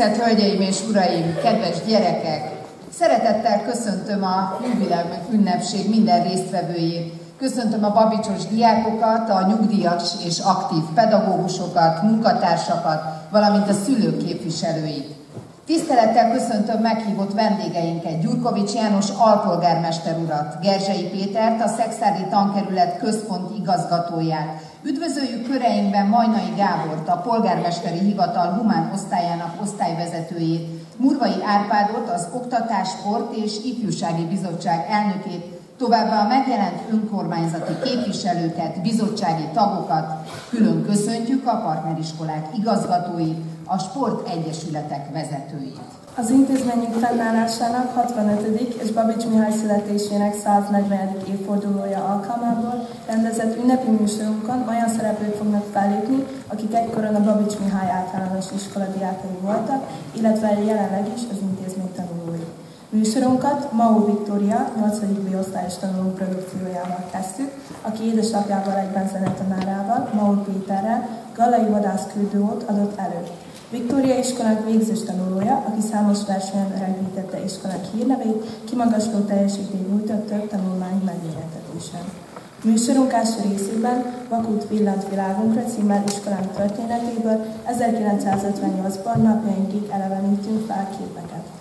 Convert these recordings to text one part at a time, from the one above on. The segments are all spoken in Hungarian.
Tisztelt Hölgyeim és Uraim, kedves gyerekek! Szeretettel köszöntöm a jubileumi ünnepség minden résztvevőjét. Köszöntöm a babicsos diákokat, a nyugdíjas és aktív pedagógusokat, munkatársakat, valamint a szülők képviselőit. Tisztelettel köszöntöm meghívott vendégeinket, Gyurkovics János alpolgármester urat, Gerzsei Pétert, a Szexádi Tankerület központ igazgatóját. Üdvözöljük köreinkben Majnai Gábort, a polgármesteri hivatal humán osztályának osztályvezetőjét, Murvai Árpádot, az Oktatás, Sport és Ifjúsági Bizottság elnökét, Továbbá a megjelent önkormányzati képviselőket, bizottsági tagokat külön köszöntjük a partneriskolák igazgatóit, a sportegyesületek vezetőit. Az intézményünk fennállásának 65. és Babics Mihály születésének 140. évfordulója alkalmából rendezett ünnepi műsorunkon olyan szereplők fognak fellépni, akik egykoron a Babics Mihály általános iskola diákai voltak, illetve jelenleg is az intézmény tanulói. Műsorunkat Mau Viktória 8. B osztályos tanuló produkciójával kezdtük, aki édesapjával egyben zenetanárával, Maur Péterrel, Galai vadászküldőt adott elő. Viktória iskolánk végzős tanulója, aki számos versenyen rögzítette iskolánk hírnevét, kimagasló teljesítmény nyújtott több tanulmány megmérettetésen. Műsorunk első részében Vakút villant világunkra címmel iskolánk történetéből 1958-ban napjainkig elevenítünk fel képeket.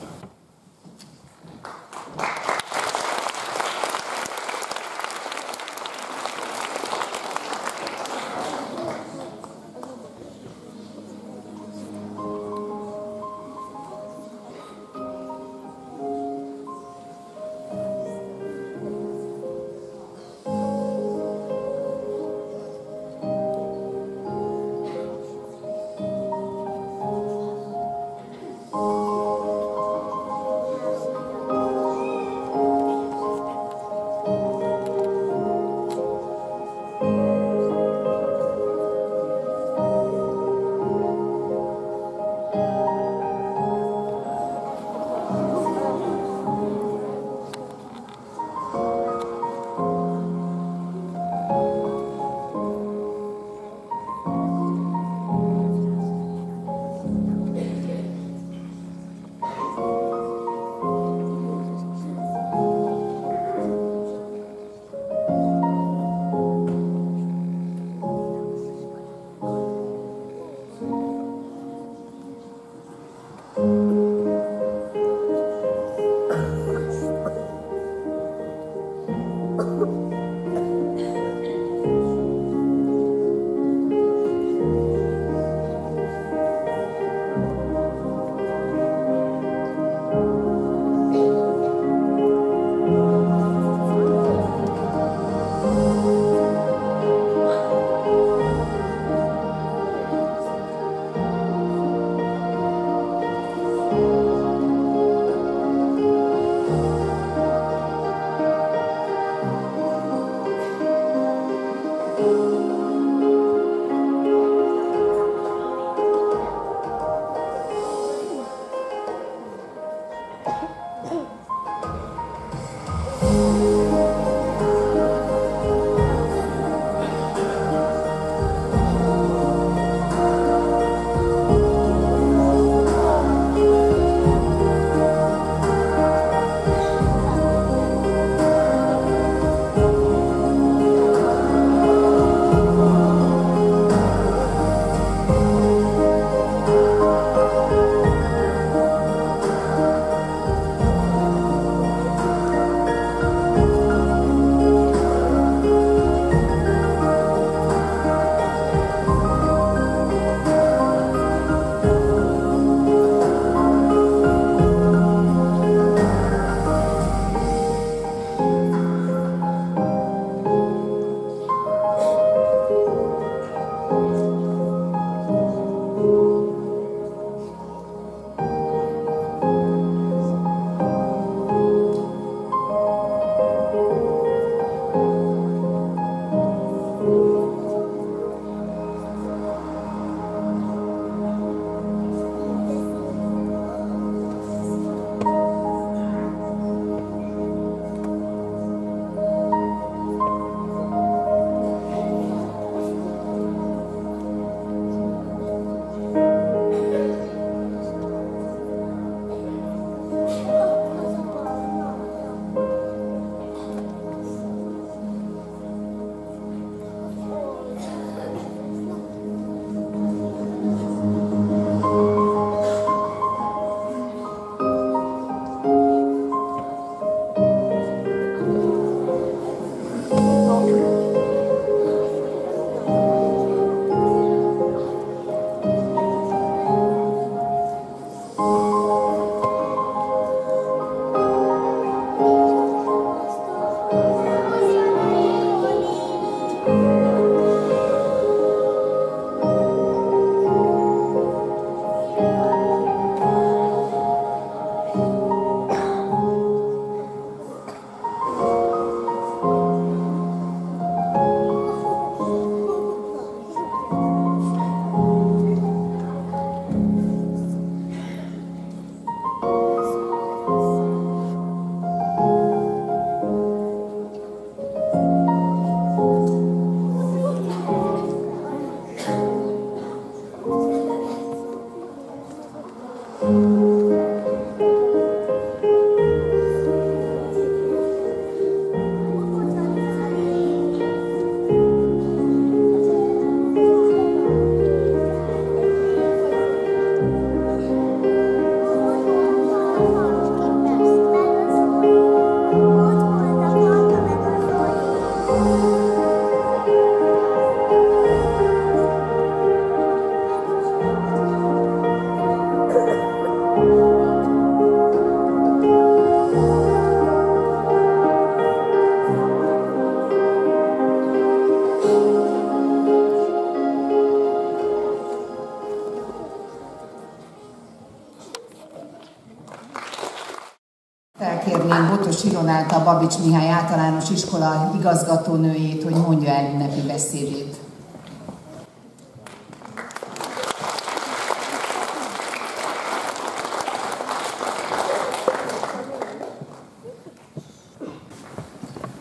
A Babics Mihály általános iskola igazgatónőjét, hogy mondja el ünnepi beszédét.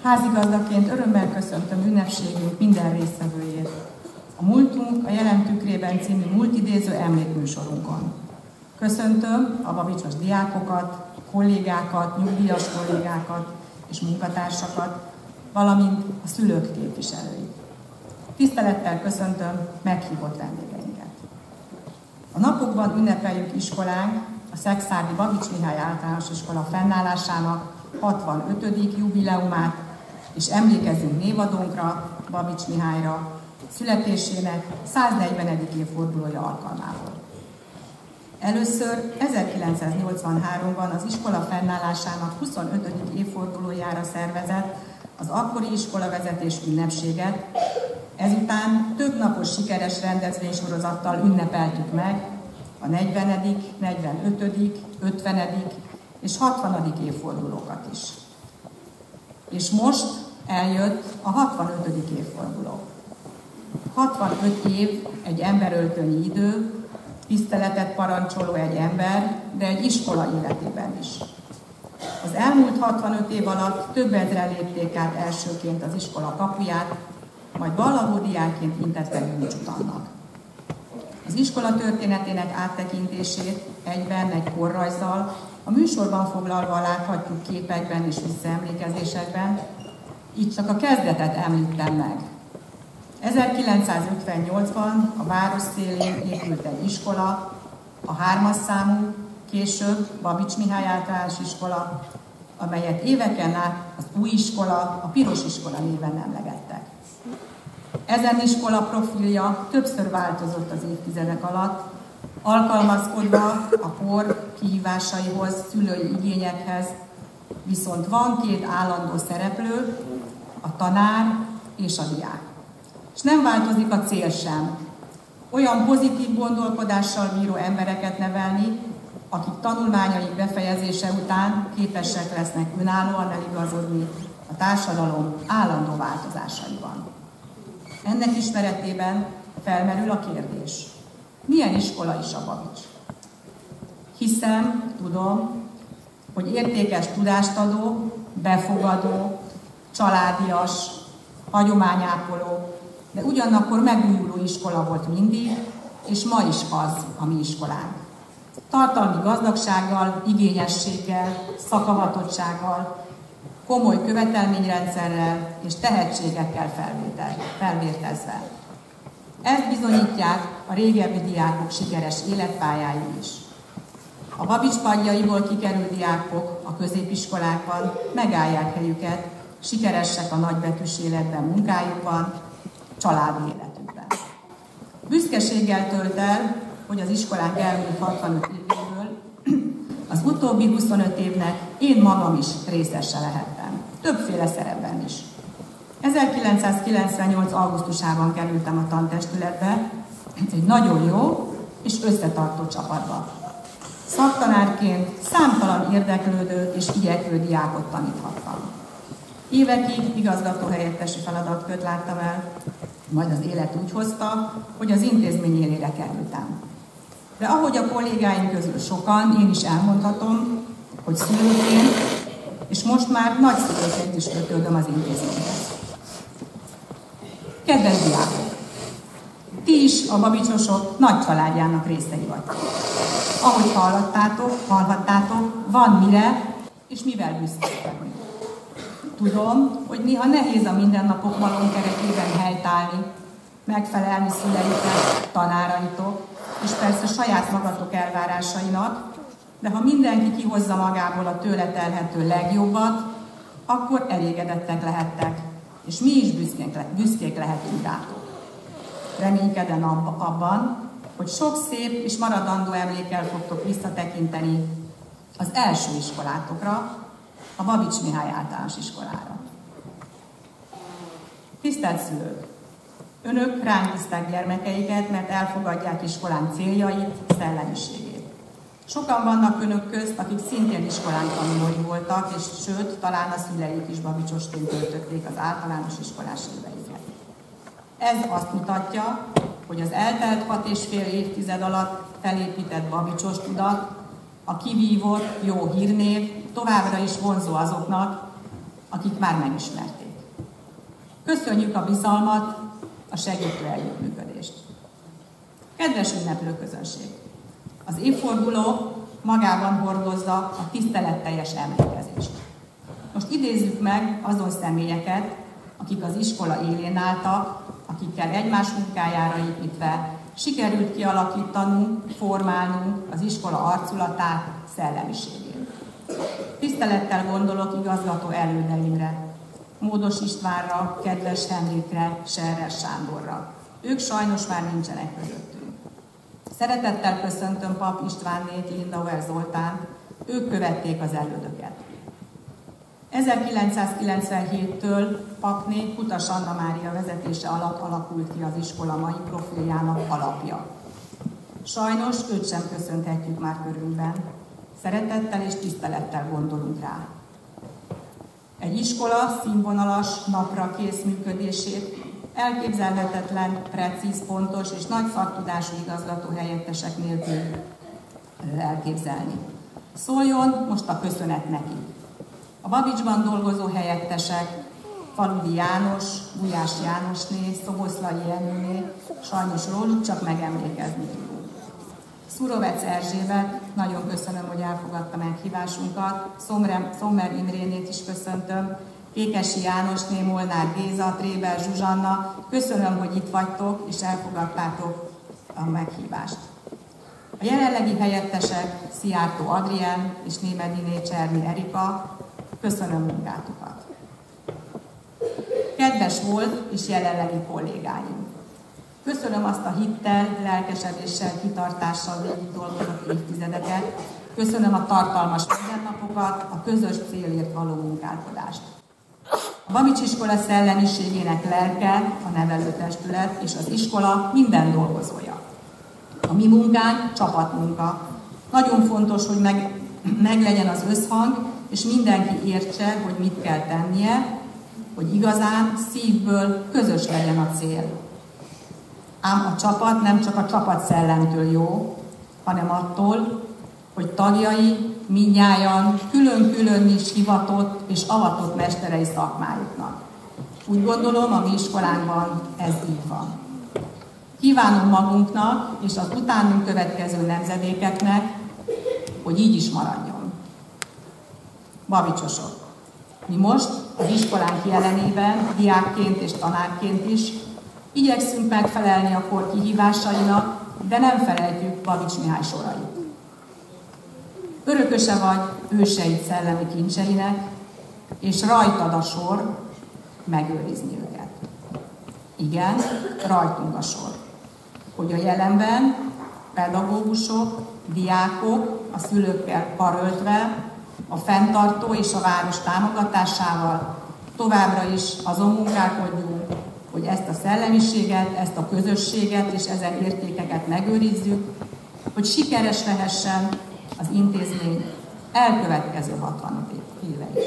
Házigazdaként örömmel köszöntöm ünnepségünk minden résztvevőjét. A Múltunk a Jelen Tükrében című multidéző emlékműsorunkon. Köszöntöm a babicsos diákokat, kollégákat, nyugdíjas kollégákat és munkatársakat, valamint a szülők képviselőit. Tisztelettel köszöntöm meghívott vendégeinket. A napokban ünnepeljük iskolánk a Szexárdi Babics Mihály általános iskola fennállásának 65. jubileumát, és emlékezünk névadónkra, Babics Mihályra, születésének 140. évfordulója alkalmából. Először 1983-ban az iskola fennállásának 25. évfordulójára szervezett az akkori iskolavezetés ünnepséget, ezután több napos sikeres rendezvénysorozattal ünnepeltük meg a 40., 45., 50. és 60. évfordulókat is. És most eljött a 65. évforduló. 65 év egy emberöltönyi idő, tiszteletet parancsoló egy ember, de egy iskola életében is. Az elmúlt 65 év alatt több ezre lépték át elsőként az iskola kapuját, majd valahódiánként intettek búcsút Az iskola történetének áttekintését egyben egy korrajzzal, a műsorban foglalva láthatjuk képekben és visszaemlékezésekben, így csak a kezdetet említem meg. 1958-ban a város szélén épült egy iskola, a hármas számú, később Babics Mihály általános iskola, amelyet éveken át az új iskola, a piros iskola néven emlegettek. Ezen iskola profilja többször változott az évtizedek alatt, alkalmazkodva a kor kihívásaihoz, szülői igényekhez, viszont van két állandó szereplő, a tanár és a diák. És nem változik a cél sem. Olyan pozitív gondolkodással bíró embereket nevelni, akik tanulmányaik befejezése után képesek lesznek önállóan eligazodni a társadalom állandó változásaiban. Ennek ismeretében felmerül a kérdés. Milyen iskola is a Babics? Hiszem, tudom, hogy értékes tudást adó, befogadó, családias, hagyományápoló, de ugyanakkor megújuló iskola volt mindig, és ma is az a mi iskolánk. Tartalmi gazdagsággal, igényességgel, szakavatottsággal, komoly követelményrendszerrel és tehetségekkel felvértezve. Ezt bizonyítják a régebbi diákok sikeres életpályái is. A Babics padjaiból kikerült diákok a középiskolákban megállják helyüket, sikeresek a nagybetűs életben, munkájukban, családi életükben. Büszkeséggel tölt el, hogy az iskolánk elmúlt 65 évéből az utóbbi 25 évnek én magam is részese lehettem. Többféle szerepben is. 1998. augusztusában kerültem a tantestületbe, egy nagyon jó és összetartó csapatba. Szaktanárként számtalan érdeklődő és igyekvő diákot taníthattam. Évekig igazgatóhelyettesi feladatkört láttam el, majd az élet úgy hozta, hogy az intézmény élére kerültem. De ahogy a kollégáim közül sokan, én is elmondhatom, hogy szülőként, és most már nagy szülőként is kötődöm az intézményhez. Kedves diákok! Ti is a babicsosok nagy családjának részei vagytok. Ahogy hallottátok, hallhattátok, van mire és mivel büszkék vagyunk. Tudom, hogy néha nehéz a mindennapok malom kerekében helytállni, megfelelni szüleitek, tanáraitok, és persze saját magatok elvárásainak, de ha mindenki kihozza magából a tőle telhető legjobbat, akkor elégedettek lehettek, és mi is büszkék, büszkék lehetünk rátok. Reménykedem abban, hogy sok szép és maradandó emlékkel fogtok visszatekinteni az első iskolátokra, a Babics Mihály általános iskolára. Tisztelt szülők! Önök ránk gyermekeiket, mert elfogadják iskolán céljait, szellemiségét. Sokan vannak önök közt, akik szintén iskolán tanulói voltak, és sőt, talán a szüleik is babicsosként töltötték az általános iskolás éveiket. Ez azt mutatja, hogy az eltelt hat és fél évtized alatt felépített babicsos tudat, a kivívott jó hírnév továbbra is vonzó azoknak, akik már megismerték. Köszönjük a bizalmat, a segítő együttműködést. Kedves ünneplő közönség! Az évforduló magában hordozza a tiszteletteljes emlékezést. Most idézzük meg azon személyeket, akik az iskola élén álltak, akikkel egymás munkájára építve sikerült kialakítanunk, formálnunk az iskola arculatát, szellemiségét. Tisztelettel gondolok igazgató elődeimre, Módos Istvánra, kedves Henrikre, Serres Sándorra. Ők sajnos már nincsenek közöttünk. Szeretettel köszöntöm Pap Istvánét, Lindauer Zoltán, ők követték az elődöket. 1997-től Papné Kutas Anna Mária vezetése alatt alakult ki az iskola mai profiljának alapja. Sajnos őt sem köszönhetjük már körünkben. Szeretettel és tisztelettel gondolunk rá. Egy iskola színvonalas, napra kész működését elképzelhetetlen, precíz, pontos és nagy szaktudású igazgató helyettesek nélkül elképzelni. Szóljon most a köszönet neki. A Babicsban dolgozó helyettesek, Faludi János, Gulyás Jánosné, Szoboszlai Jenőné, sajnos róluk csak megemlékezni tudunk. Szurovec Erzsébet, nagyon köszönöm, hogy elfogadta meghívásunkat, Szomre, Szommer Imrénét is köszöntöm, Kékesi Jánosné, Molnár Géza, Tréber Zsuzsanna, köszönöm, hogy itt vagytok és elfogadtátok a meghívást. A jelenlegi helyettesek Szijjártó Adrien és Némediné Cserni Erika, köszönöm munkátokat. Kedves volt és jelenlegi kollégáim! Köszönöm azt a hittel, lelkesedéssel, kitartással végig dolgozott évtizedeket. Köszönöm a tartalmas mindennapokat, a közös célért való munkálkodást. A Babics iskola szellemiségének lelke a nevelőtestület és az iskola minden dolgozója. A mi munkánk csapatmunka. Nagyon fontos, hogy meg, meglegyen az összhang, és mindenki értse, hogy mit kell tennie, hogy igazán szívből közös legyen a cél. Ám a csapat nem csak a csapat szellemtől jó, hanem attól, hogy tagjai minnyáján külön-külön is hivatott és avatott mesterei szakmájuknak. Úgy gondolom, a mi iskolánkban ez így van. Kívánom magunknak és az utánunk következő nemzedékeknek, hogy így is maradjon. Babicsosok! Mi most az iskolánk jelenében, diákként és tanárként is igyekszünk megfelelni a kor kihívásainak, de nem felejtjük Babics Mihály sorait. Örököse vagy őseid szellemi kincseinek, és rajtad a sor megőrizni őket. Igen, rajtunk a sor. Hogy a jelenben pedagógusok, diákok, a szülőkkel karöltve, a fenntartó és a város támogatásával továbbra is azon munkálkodjunk, hogy ezt a szellemiséget, ezt a közösséget és ezen értékeket megőrizzük, hogy sikeres lehessen az intézmény elkövetkező 65 éve is.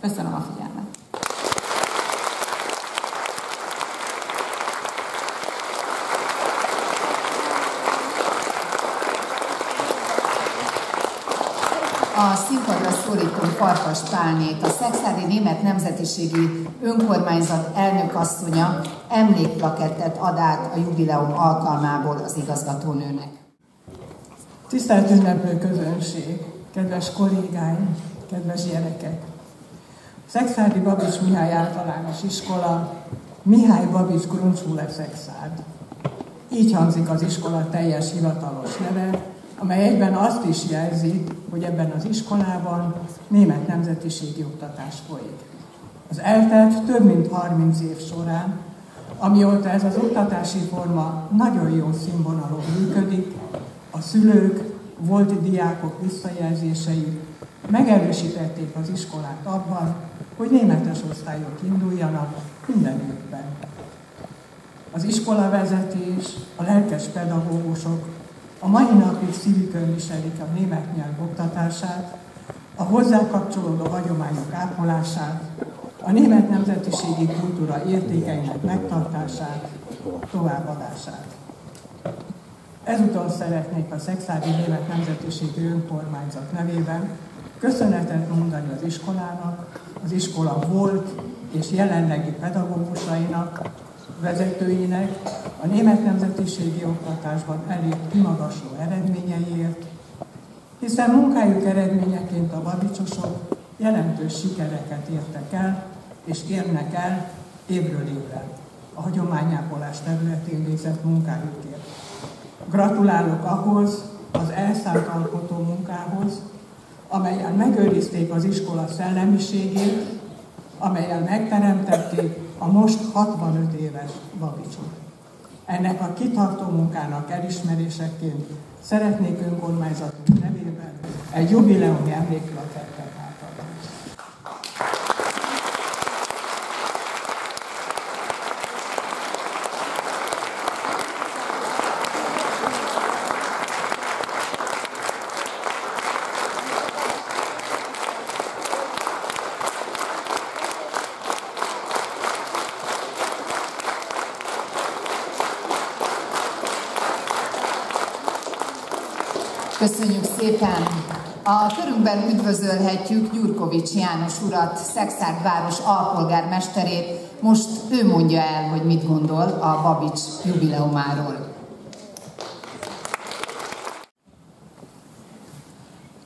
Köszönöm a figyelmet! A színpadra szólítunk Farkas Pálnét, a Szexádi Német Nemzetiségi Önkormányzat elnökasszonya emlékplakettet ad át a jubileum alkalmából az igazgatónőnek. Tisztelt ünneplő közönség, kedves kollégáim, kedves gyerekek! Szexádi Babics Mihály általános iskola, Mihály Babics Grundschule Szexárd. Így hangzik az iskola teljes hivatalos neve, amely egyben azt is jelzi, hogy ebben az iskolában német nemzetiségi oktatás folyik. Az eltelt több mint 30 év során, amióta ez az oktatási forma nagyon jó színvonalon működik, a szülők, volt diákok visszajelzései megerősítették az iskolát abban, hogy németes osztályok induljanak minden évben. Az iskolavezetés, a lelkes pedagógusok A mai napig szívükön viselik a német nyelv oktatását, a hozzá kapcsolódó hagyományok ápolását, a német nemzetiségi kultúra értékeinek megtartását, továbbadását. Ezúton szeretnék a Szexádi Német Nemzetiségi Önkormányzat nevében köszönetet mondani az iskolának, az iskola volt és jelenlegi pedagógusainak, vezetőinek a német nemzetiségi oktatásban elért kimagasló eredményeiért, hiszen munkájuk eredményeként a babicsosok jelentős sikereket értek el, és érnek el évről évre a hagyományápolás területén végzett munkájukért. Gratulálok ahhoz az elszállt alkotó munkához, amelyen megőrizték az iskola szellemiségét, amelyen megteremtették a most 65 éves Babicsot. Ennek a kitartó munkának elismeréseként szeretnék önkormányzatunk nevében egy jubileumi emlékplaket Köszönjük szépen! A körünkben üdvözölhetjük Gyurkovics János urat, Szexárd város alpolgármesterét. Most ő mondja el, hogy mit gondol a Babics jubileumáról.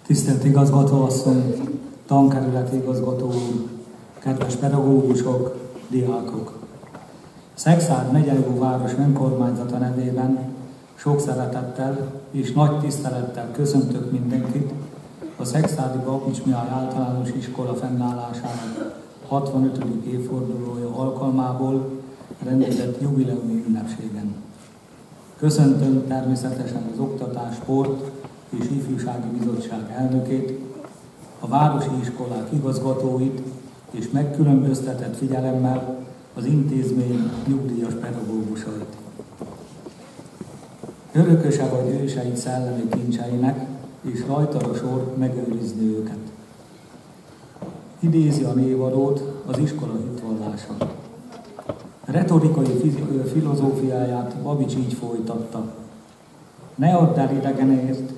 Tisztelt igazgatóasszony, tankerületi igazgató úr, kedves pedagógusok, diákok! Szexárd megyei város önkormányzata nevében sok szeretettel és nagy tisztelettel köszöntök mindenkit a Szexádi Babics Mihály általános iskola fennállásának 65. évfordulója alkalmából rendezett jubileumi ünnepségen. Köszöntöm természetesen az Oktatás, Sport és Ifjúsági Bizottság elnökét, a városi iskolák igazgatóit és megkülönböztetett figyelemmel az intézmény nyugdíjas pedagógusait. Örököse vagy őseit szellemi kincseinek, és rajta a sor megőrizni őket. Idézi a névadót az iskola hitvallása. Retorikai filozófiáját Babics így folytatta. Ne add el idegenért,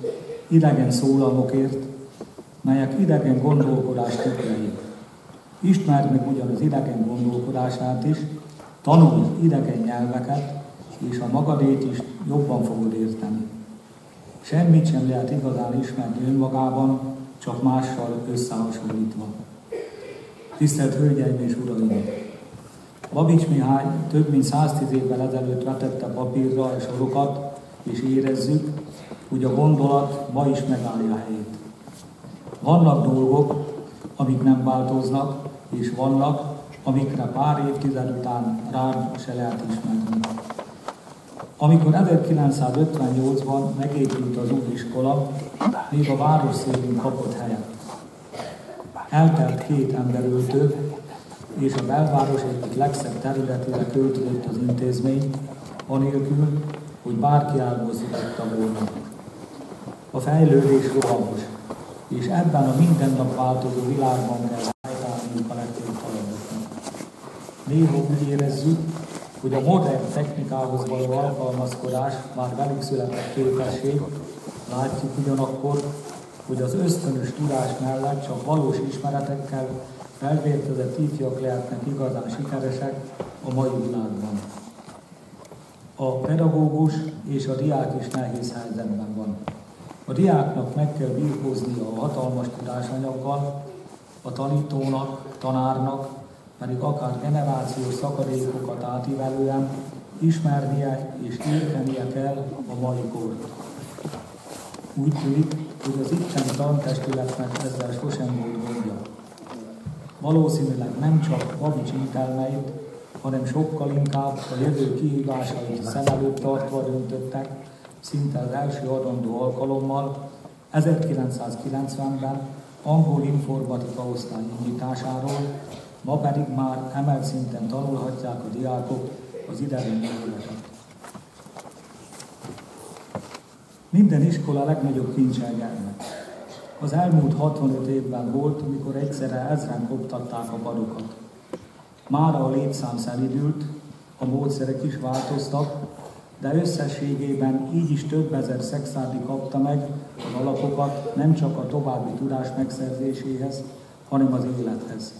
idegen szólamokért, melyek idegen gondolkodás tükrei. Ismerd meg ugyan az idegen gondolkodását is, tanulj idegen nyelveket, és a magadét is jobban fogod érteni. Semmit sem lehet igazán ismerni önmagában, csak mással összehasonlítva. Tisztelt Hölgyeim és Uraim! Babics Mihály több mint 110 évvel ezelőtt vetette papírra a sorokat, és érezzük, hogy a gondolat ma is megállja helyét. Vannak dolgok, amik nem változnak, és vannak, amikre pár évtized után rá se lehet ismerni. Amikor 1958-ban megépült az új iskola, még a város szélén kapott helyet. Eltelt két emberöltő, és a belváros egyik legszebb területére költözött az intézmény, anélkül, hogy bárki elmozdította volna. A fejlődés rohamos, és ebben a mindennap változó világban kell helytállniuk a feladatnak. Néha úgy érezzük, hogy a modern technikához való alkalmazkodás már velük született képesség, látjuk ugyanakkor, hogy az ösztönös tudás mellett csak valós ismeretekkel felvértezett ifjak lehetnek igazán sikeresek a mai világban. A pedagógus és a diák is nehéz helyzetben van. A diáknak meg kell birkózni a hatalmas tudásanyaggal, a tanítónak, tanárnak pedig akár generációs szakadékokat átívelően ismernie és értenie kell a mai kort. Úgy tűnik, hogy az itteni tantestületnek ezzel sosem volt gondja. Valószínűleg nem csak Babics intelmeit, hanem sokkal inkább a jövő kihívásait szem előtt tartva döntöttek, szinte az első adandó alkalommal, 1990-ben angol informatika osztály indításáról, Ma pedig már emelt szinten tanulhatják a diákok az idegen nyelveket. Minden iskola legnagyobb kincse. Az elmúlt 65 évben volt, mikor egyszerre ezren koptatták a padokat. Mára a létszám szelidült, a módszerek is változtak, de összességében így is több ezer szexádi kapta meg az alapokat nem csak a további tudás megszerzéséhez, hanem az élethez.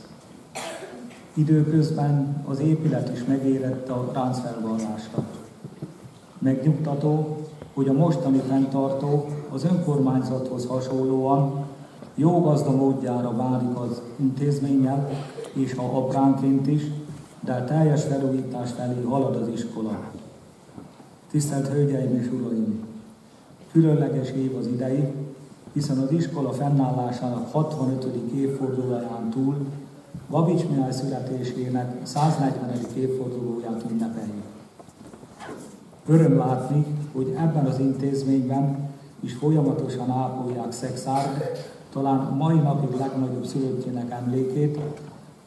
Időközben az épület is megérette a ráncfelvallásra. Megnyugtató, hogy a mostani fenntartó az önkormányzathoz hasonlóan jó gazda módjára válik az intézménnyel, és ha apránként is, de teljes felújítás felé halad az iskola. Tisztelt Hölgyeim és Uraim! Különleges év az idei, hiszen az iskola fennállásának 65. évfordulóján túl Babics Mihály születésének 140. évfordulóját ünnepeljük. Öröm látni, hogy ebben az intézményben is folyamatosan ápolják Szexárd, talán mai napig legnagyobb szülöttjének emlékét,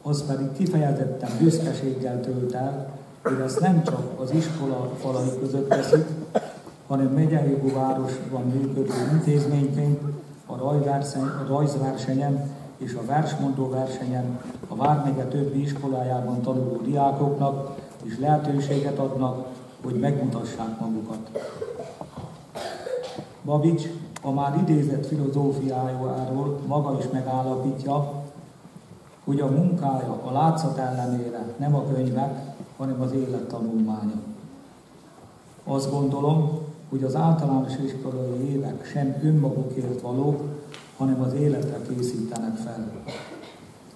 az pedig kifejezetten büszkeséggel tölt el, hogy ezt nem csak az iskola falai között teszik, hanem megyei városban működő intézményként a rajzversenyen és a versmondó versenyen a Vármegye többi iskolájában tanuló diákoknak is lehetőséget adnak, hogy megmutassák magukat. Babics a már idézett filozófiájáról maga is megállapítja, hogy a munkája a látszat ellenére nem a könyvek, hanem az élet tanulmánya. Azt gondolom, hogy az általános iskolai évek sem önmagukért valók, hanem az életre készítenek fel.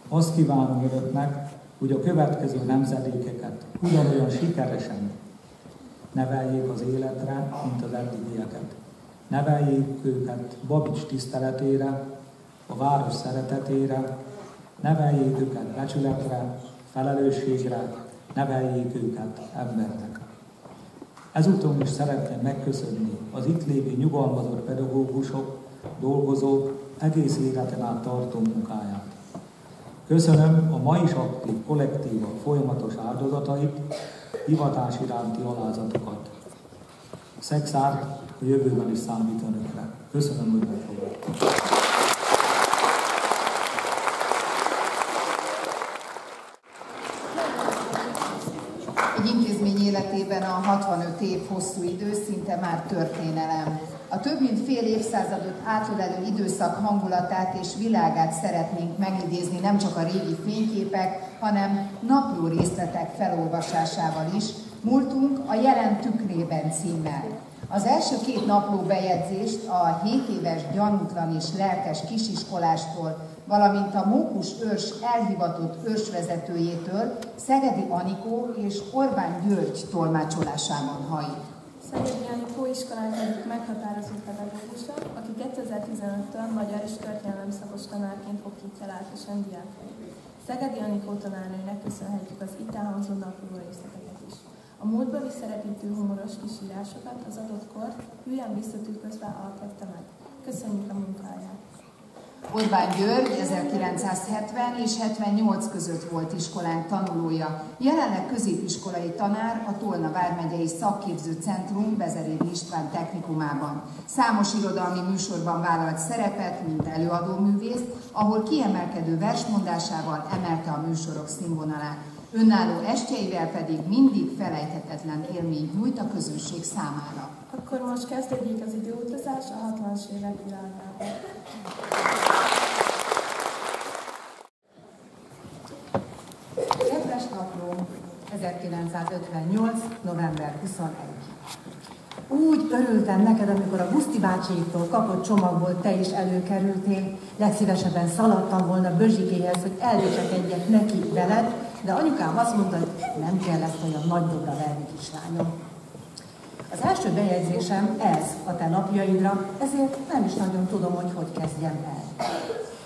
Azt kívánom önöknek, hogy a következő nemzedékeket ugyanolyan sikeresen neveljék az életre, mint az eddigieket. Neveljék őket Babics tiszteletére, a város szeretetére, neveljék őket becsületre, felelősségre, neveljék őket embernek. Ezúton is szeretném megköszönni az itt lévő nyugalmazott pedagógusok, dolgozók egész életen át tartó munkáját. Köszönöm a ma is aktív kollektíva folyamatos áldozatait, hivatás iránti alázatokat. Szexárt a jövőben is számít önökre. Köszönöm, hogy megfogadtak. Egy intézmény életében a 65 év hosszú idő szinte már történelem. A több mint fél évszázadot átölelő időszak hangulatát és világát szeretnénk megidézni nem csak a régi fényképek, hanem napló részletek felolvasásával is, Múltunk a jelen tükrében címmel. Az első két napló bejegyzést a 7 éves gyanútlan és lelkes kisiskolástól, valamint a Mókus őrs elhivatott őrsvezetőjétől Szegedi Anikó és Orbán György tolmácsolásában hajt. Szegedi Anikó iskolánk egyik meghatározó pedagógusa, aki 2015-től magyar és történelem szakos tanárként okítja lelkesen diákjait. Szegedi Anikó tanárnőnek köszönhetjük az itt elhangzó napló részleteket is. A múltba visszarepítő humoros kisírásokat az adott kort hülyen visszatükrözve alkotta meg. Köszönjük a munkáját! Orbán György 1970 és 78 között volt iskolánk tanulója. Jelenleg középiskolai tanár a Tolna Vármegyei Szakképző Centrum Bezerédi István technikumában. Számos irodalmi műsorban vállalt szerepet, mint előadóművész, ahol kiemelkedő versmondásával emelte a műsorok színvonalát. Önálló estjeivel pedig mindig felejthetetlen élményt nyújt a közönség számára. Akkor most kezdődik az időutazás a 60-as évek világában. Kedves napló, 1958. november 21. Úgy örültem neked, amikor a Buszti bácsiktól kapott csomagból te is előkerültél. Legszívesebben szaladtam volna Bözsikéhez, hogy elvécsekedjek neki veled, de anyukám azt mondta, hogy nem kell ezt olyan nagy dobra verni, kislányom. Az első bejegyzésem ez a te napjaidra, ezért nem is nagyon tudom, hogy hogy kezdjem el.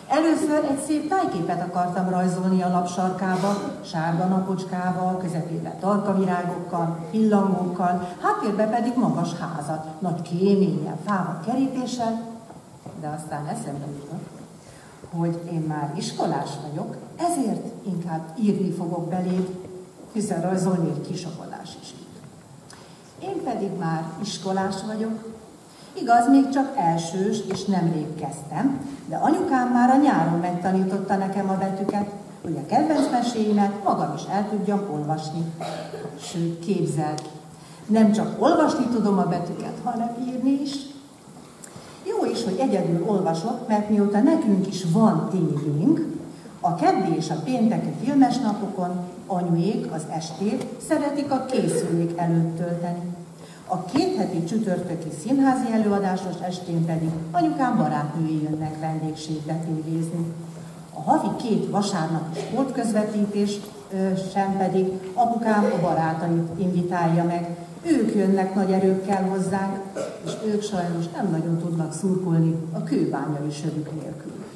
Először egy szép tájképet akartam rajzolni a lapsarkába, sárga napocskával, közepébe tarkavirágokkal, pillangókkal, háttérbe pedig magas házat, nagy kéménnyel, fával, kerítéssel, de aztán eszembe jutott, hogy én már iskolás vagyok, ezért inkább írni fogok beléd, hiszen rajzolni egy kisakodás is. Én pedig már iskolás vagyok, Igaz, még csak elsős, és nemrég kezdtem, de anyukám már a nyáron megtanította nekem a betűket, hogy a kedvenc meséimet magam is el tudjam olvasni. Sőt, képzeld, nem csak olvasni tudom a betűket, hanem írni is. Jó is, hogy egyedül olvasok, mert mióta nekünk is van tévénk, a keddi és a pénteki filmes napokon anyuék az estét szeretik a készülék előtt tölteni. A két heti csütörtöki színházi előadásos estén pedig anyukám barátnői jönnek vendégségbe tévézni. A havi két vasárnapi sportközvetítés sem pedig apukám a barátait invitálja meg. Ők jönnek nagy erőkkel hozzánk, és ők sajnos nem nagyon tudnak szurkolni a kőbányai sövük nélkül.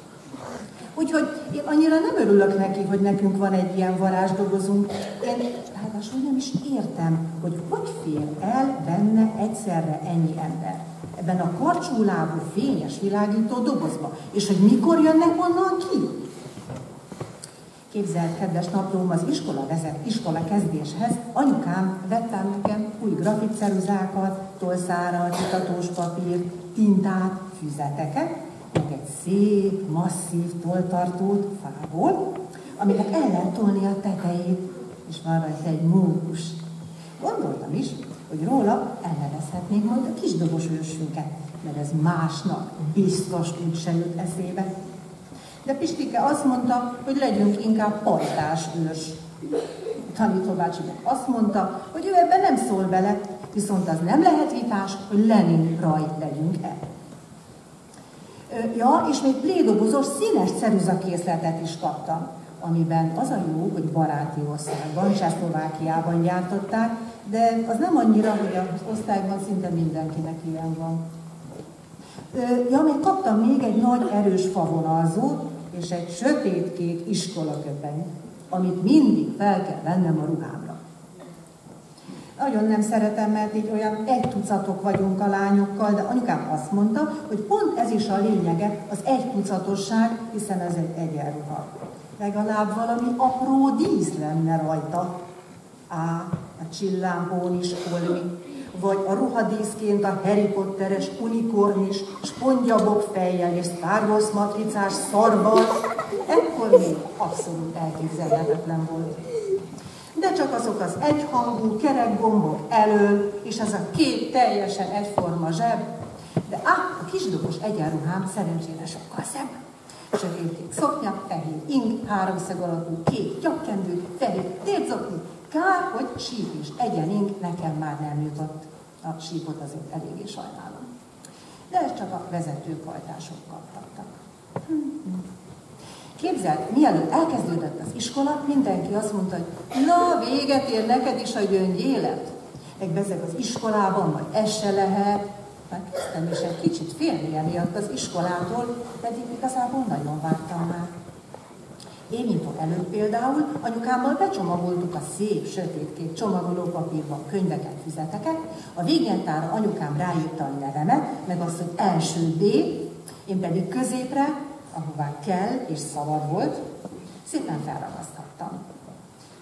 Úgyhogy én annyira nem örülök neki, hogy nekünk van egy ilyen varázsdobozunk. Én ráadásul nem is értem, hogy hogy fér el benne egyszerre ennyi ember. Ebben a karcsú lábú, fényes világító dobozba. És hogy mikor jönnek onnan ki? Képzeld, kedves naplóm, az iskola vezet, iskola kezdéshez anyukám vettem nekem új grafikceruzákat, tolszárat, itatós papír, tintát, füzeteket, meg egy szép, masszív toltartót fából, aminek el lehet tolni a tetejét, és van rajta egy mókus. Gondoltam is, hogy róla elnevezhetnénk majd a kisdobos ősünket, mert ez másnak biztos úgy se jut eszébe. De Pistike azt mondta, hogy legyünk inkább pajtás ős. Tanítóbácsi azt mondta, hogy ő ebben nem szól bele, viszont az nem lehet vitás, hogy Lenin rajt legyünk el. Ja, és még plédobozos színes ceruzakészletet is kaptam, amiben az a jó, hogy baráti országban, Csehszlovákiában gyártották, de az nem annyira, hogy az osztályban szinte mindenkinek ilyen van. Ja, még kaptam még egy nagy erős favonalzót, és egy sötétkék iskolaköpenyt, amit mindig fel kell vennem a ruhámra. Nagyon nem szeretem, mert így olyan egy tucatok vagyunk a lányokkal, de anyukám azt mondta, hogy pont ez is a lényege, az egy tucatosság, hiszen ez egy egyenruha. Legalább valami apró dísz lenne rajta. Á, a csillámpón is holmi, vagy a ruhadíszként a Harry Potteres unikornis, spongyabok fejjel és Star Wars matricás szarval, ekkor még abszolút elképzelhetetlen volt. De csak azok az egyhangú kerekgombok elől, és az a két teljesen egyforma zseb, de á, a kisdobos egyenruhám szerencsére sokkal szebb. Sötétkék szoknya, fehér ing, háromszög alakú, kék gyakkendő, fehér térzokni, Kár, hogy síp is, egyenink nekem már nem jutott. A sípot azért eléggé sajnálom. De ezt csak a vezetőpajtások kaptak. Képzeld, mielőtt elkezdődött az iskola, mindenki azt mondta, hogy na, véget ér neked is a gyöngy élet. Meg bezeg az iskolában, majd ez se lehet. Megkezdtem is egy kicsit félni emiatt az iskolától, pedig igazából nagyon vártam már. Évintok előtt például anyukámmal becsomagoltuk a szép, sötétkék csomagolópapírba könyveket, füzeteket, a végjentára anyukám ráírta a nevemet, meg azt, hogy első B, én pedig középre, ahová kell és szabad volt, szépen felragasztottam.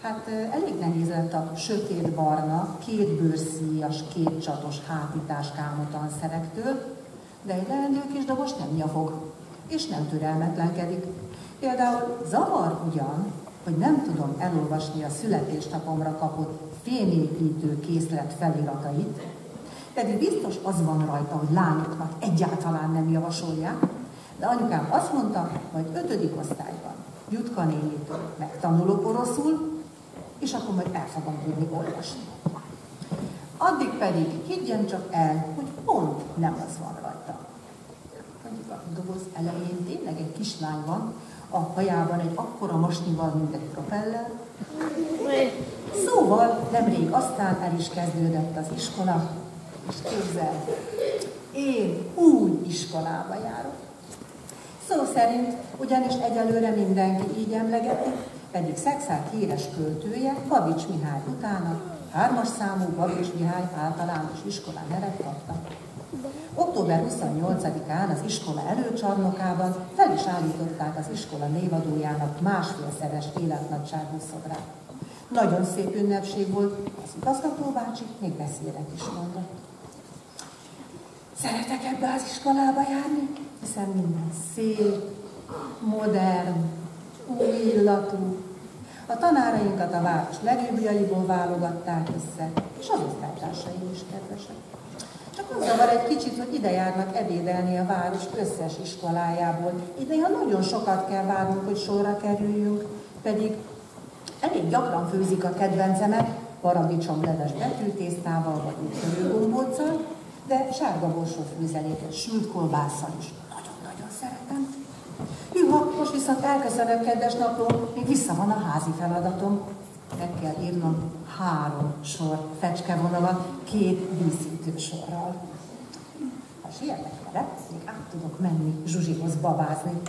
Hát elég nehéz lett a sötét-barna, két bőrszíjas, két csatos kámotan szerektől, de egy leendő kis dobos nem nyafog, és nem türelmetlenkedik. Például zavar ugyan, hogy nem tudom elolvasni a születésnapomra kapott fényépítő készlet feliratait, pedig biztos az van rajta, hogy lányoknak egyáltalán nem javasolják, de anyukám azt mondta, hogy ötödik osztályban Jutka nénitől megtanulok oroszul, és akkor majd el fogom tudni olvasni. Addig pedig higgyen csak el, hogy pont nem az van rajta. Mondjuk a doboz elején tényleg egy kislány van, a hajában egy akkora masnival, mint egy propeller. Szóval nemrég aztán el is kezdődött az iskola, és képzel, én új iskolába járok. Szó szerint ugyanis egyelőre mindenki így emlegeti, pedig Szexát híres költője Babics Mihály utána hármas számú Babics Mihály általános iskola nevet kapta. Október 28-án az iskola előcsarnokában fel is állították az iskola névadójának másfélszeres életnagyságú szobrát. Nagyon szép ünnepség volt, az igazgató bácsi még beszédet is mondott. Szeretek ebbe az iskolába járni, hiszen minden szép, modern, új illatú. A tanárainkat a város legjobbjaiból válogatták össze, és az osztálytársaim is kedvesek. Csak az zavar egy kicsit, hogy ide járnak ebédelni a város összes iskolájából. Néha nagyon sokat kell várnunk, hogy sorra kerüljünk, pedig elég gyakran főzik a kedvencemet, paradicsomleves betűtésztával vagy törőgombóccal, de sárga borsó fűzeléket sült kolbásszal is. Hűha, most viszont elköszönök, kedves napló, még vissza van a házi feladatom. Meg kell írnom három sor fecskevonalat két díszítő sorral. Ha sietek vele, még át tudok menni Zsuzsihoz babázni.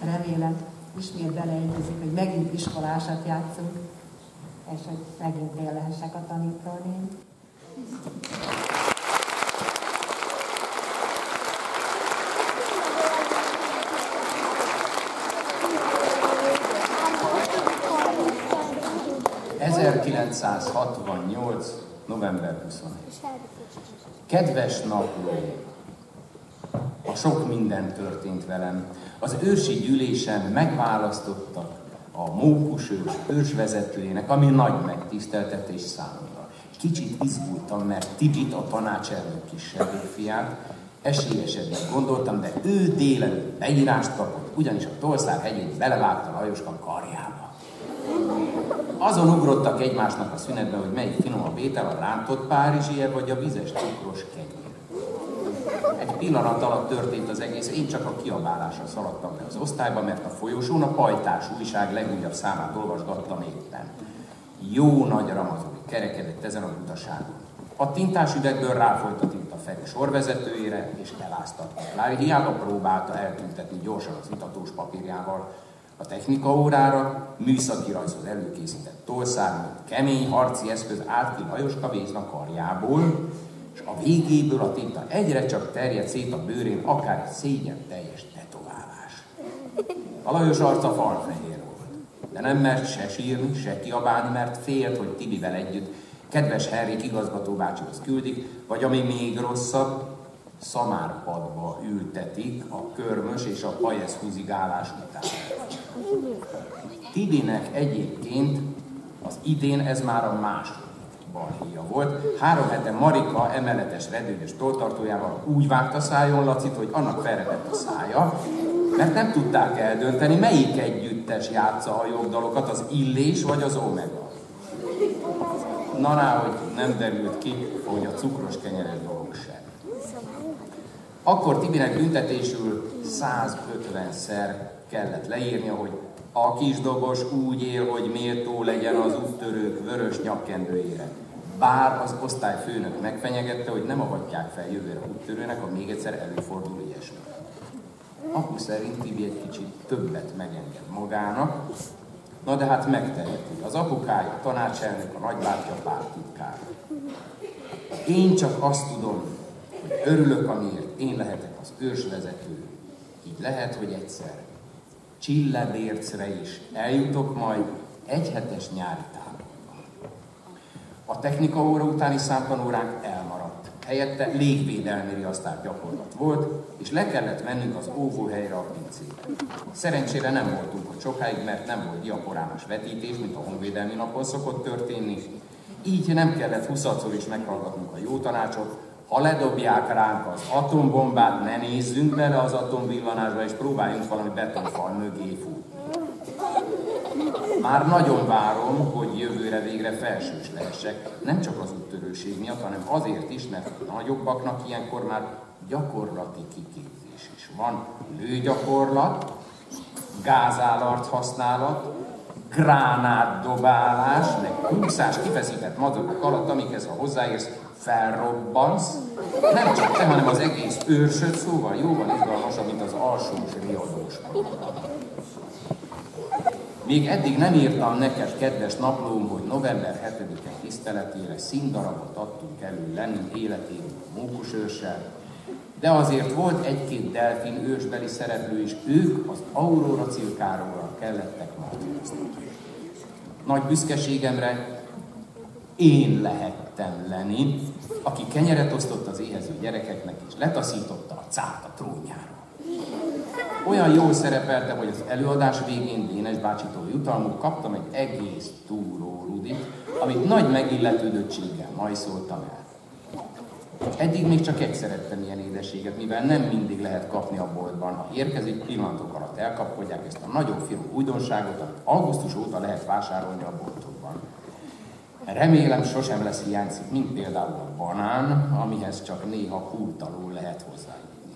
Remélem, ismét beleegyezik, hogy megint iskolásat játszunk, és hogy megint élhessek a tanítónél. 1968. november 21. Kedves napló, a sok minden történt velem. Az ősi gyűlésen megválasztottak a mókusős ősvezetőjének, ami nagy megtiszteltetés számomra. Kicsit izgultam, mert Tibit, a tanácselnök kis fiát, esélyesebbnek gondoltam, de ő délelőtt beírást kapott, ugyanis a Tolszár hegyét belevágta Lajoska karjába. Azon ugrottak egymásnak a szünetben, hogy melyik finomabb étel, a rántott párizsier vagy a vizes cukros kenyér. Egy pillanat alatt történt az egész, én csak a kiabálásra szaladtam be az osztályba, mert a folyosón a pajtás újság legújabb számát olvasgattam éppen. Jó nagy ramazoli kerekedett ezen a butaságon. A tintás üvegből ráfolyt a tinta Feri sorvezetőjére, és eláztatta. Lári hiába próbálta eltüntetni gyorsan az itatós papírjával, a technika órára műszaki rajzhoz előkészített tolszár, kemény harci eszköz állt ki Lajoska Vézna karjából, és a végéből a tinta egyre csak terjed szét a bőrén, akár egy szégyen teljes tetoválás. A Lajos arca falfehér volt, de nem mert se sírni, se kiabálni, mert félt, hogy Tibivel együtt kedves Henrik igazgatóbácsihoz küldik, vagy ami még rosszabb, szamárpadba ültetik a körmös és a pajesz húzigálás után. Tibinek egyébként az idén ez már a második balhíja volt. Három hete Marika emeletes redőnyös toltartójával úgy vágta szájon Lacit, hogy annak felretett a szája, mert nem tudták eldönteni, melyik együttes játsza a jobb dalokat, az Illés vagy az Omega. Na rá, hogy nem derült ki, hogy a cukros kenyeres dolog. Akkor Tibinek büntetésül 150-szer kellett leírnia, hogy a kisdobos úgy él, hogy méltó legyen az úttörők vörös nyakkendőjére. Bár az osztályfőnök megfenyegette, hogy nem avatják fel jövőre úttörőnek, ha még egyszer előfordul ilyesmi. Apu szerint Tibi egy kicsit többet megenged magának, na de hát megteheti. Az apukája, tanácselnök, a nagybátyja, pártitkár. Én csak azt tudom, örülök, amiért én lehetek az ősvezető. Így lehet, hogy egyszer Csillebércre is eljutok majd egy hetes nyári táborban. A technika óra utáni számtanóránk elmaradt. Helyette légvédelmi riasztás gyakorlat volt, és le kellett mennünk az óvóhelyre a pincébe. Szerencsére nem voltunk ott sokáig, mert nem volt diaporámos vetítés, mint a honvédelmi napon szokott történni. Így nem kellett huszadszor is meghallgatnunk a jó tanácsot, ha ledobják ránk az atombombát, ne nézzünk bele az atomvillanásba, és próbáljunk valami betonfal mögé futni. Már nagyon várom, hogy jövőre végre felsős lehessek, nem csak az úttörőség miatt, hanem azért is, mert a nagyobbaknak ilyenkor már gyakorlati kiképzés is van. Lőgyakorlat, gázálart használat, gránátdobálás, meg húszás kifeszített madzagok alatt, amikhez ha hozzáérsz, felrobbansz, nem csak te, hanem az egész őrsöd, szóval jóval izgalmasabb, mint az alsós riadós. Még eddig nem írtam neked, kedves naplóm, hogy november 7-e tiszteletére színdarabot adtunk elő lenni életében mókusőrssel, de azért volt egy-két delfin ősbeli szereplő is, ők az Aurora cirkáról kellettek martírozni. Nagy büszkeségemre én lehettem lenni, aki kenyeret osztott az éhező gyerekeknek, és letaszította a cát a trónjára. Olyan jól szerepeltem, hogy az előadás végén Dénes bácsitól jutalmuk kaptam egy egész túró rudit, amit nagy megilletődöttséggel majszoltam el. Eddig még csak egyszer ettem ilyen édeséget, mivel nem mindig lehet kapni a boltban. Ha érkezik, pillanatok alatt elkapkodják ezt a nagyon finom újdonságot, amit augusztus óta lehet vásárolni a boltokban. Remélem sosem lesz hiányzik, mint például a banán, amihez csak néha húrtalul lehet hozzájutni.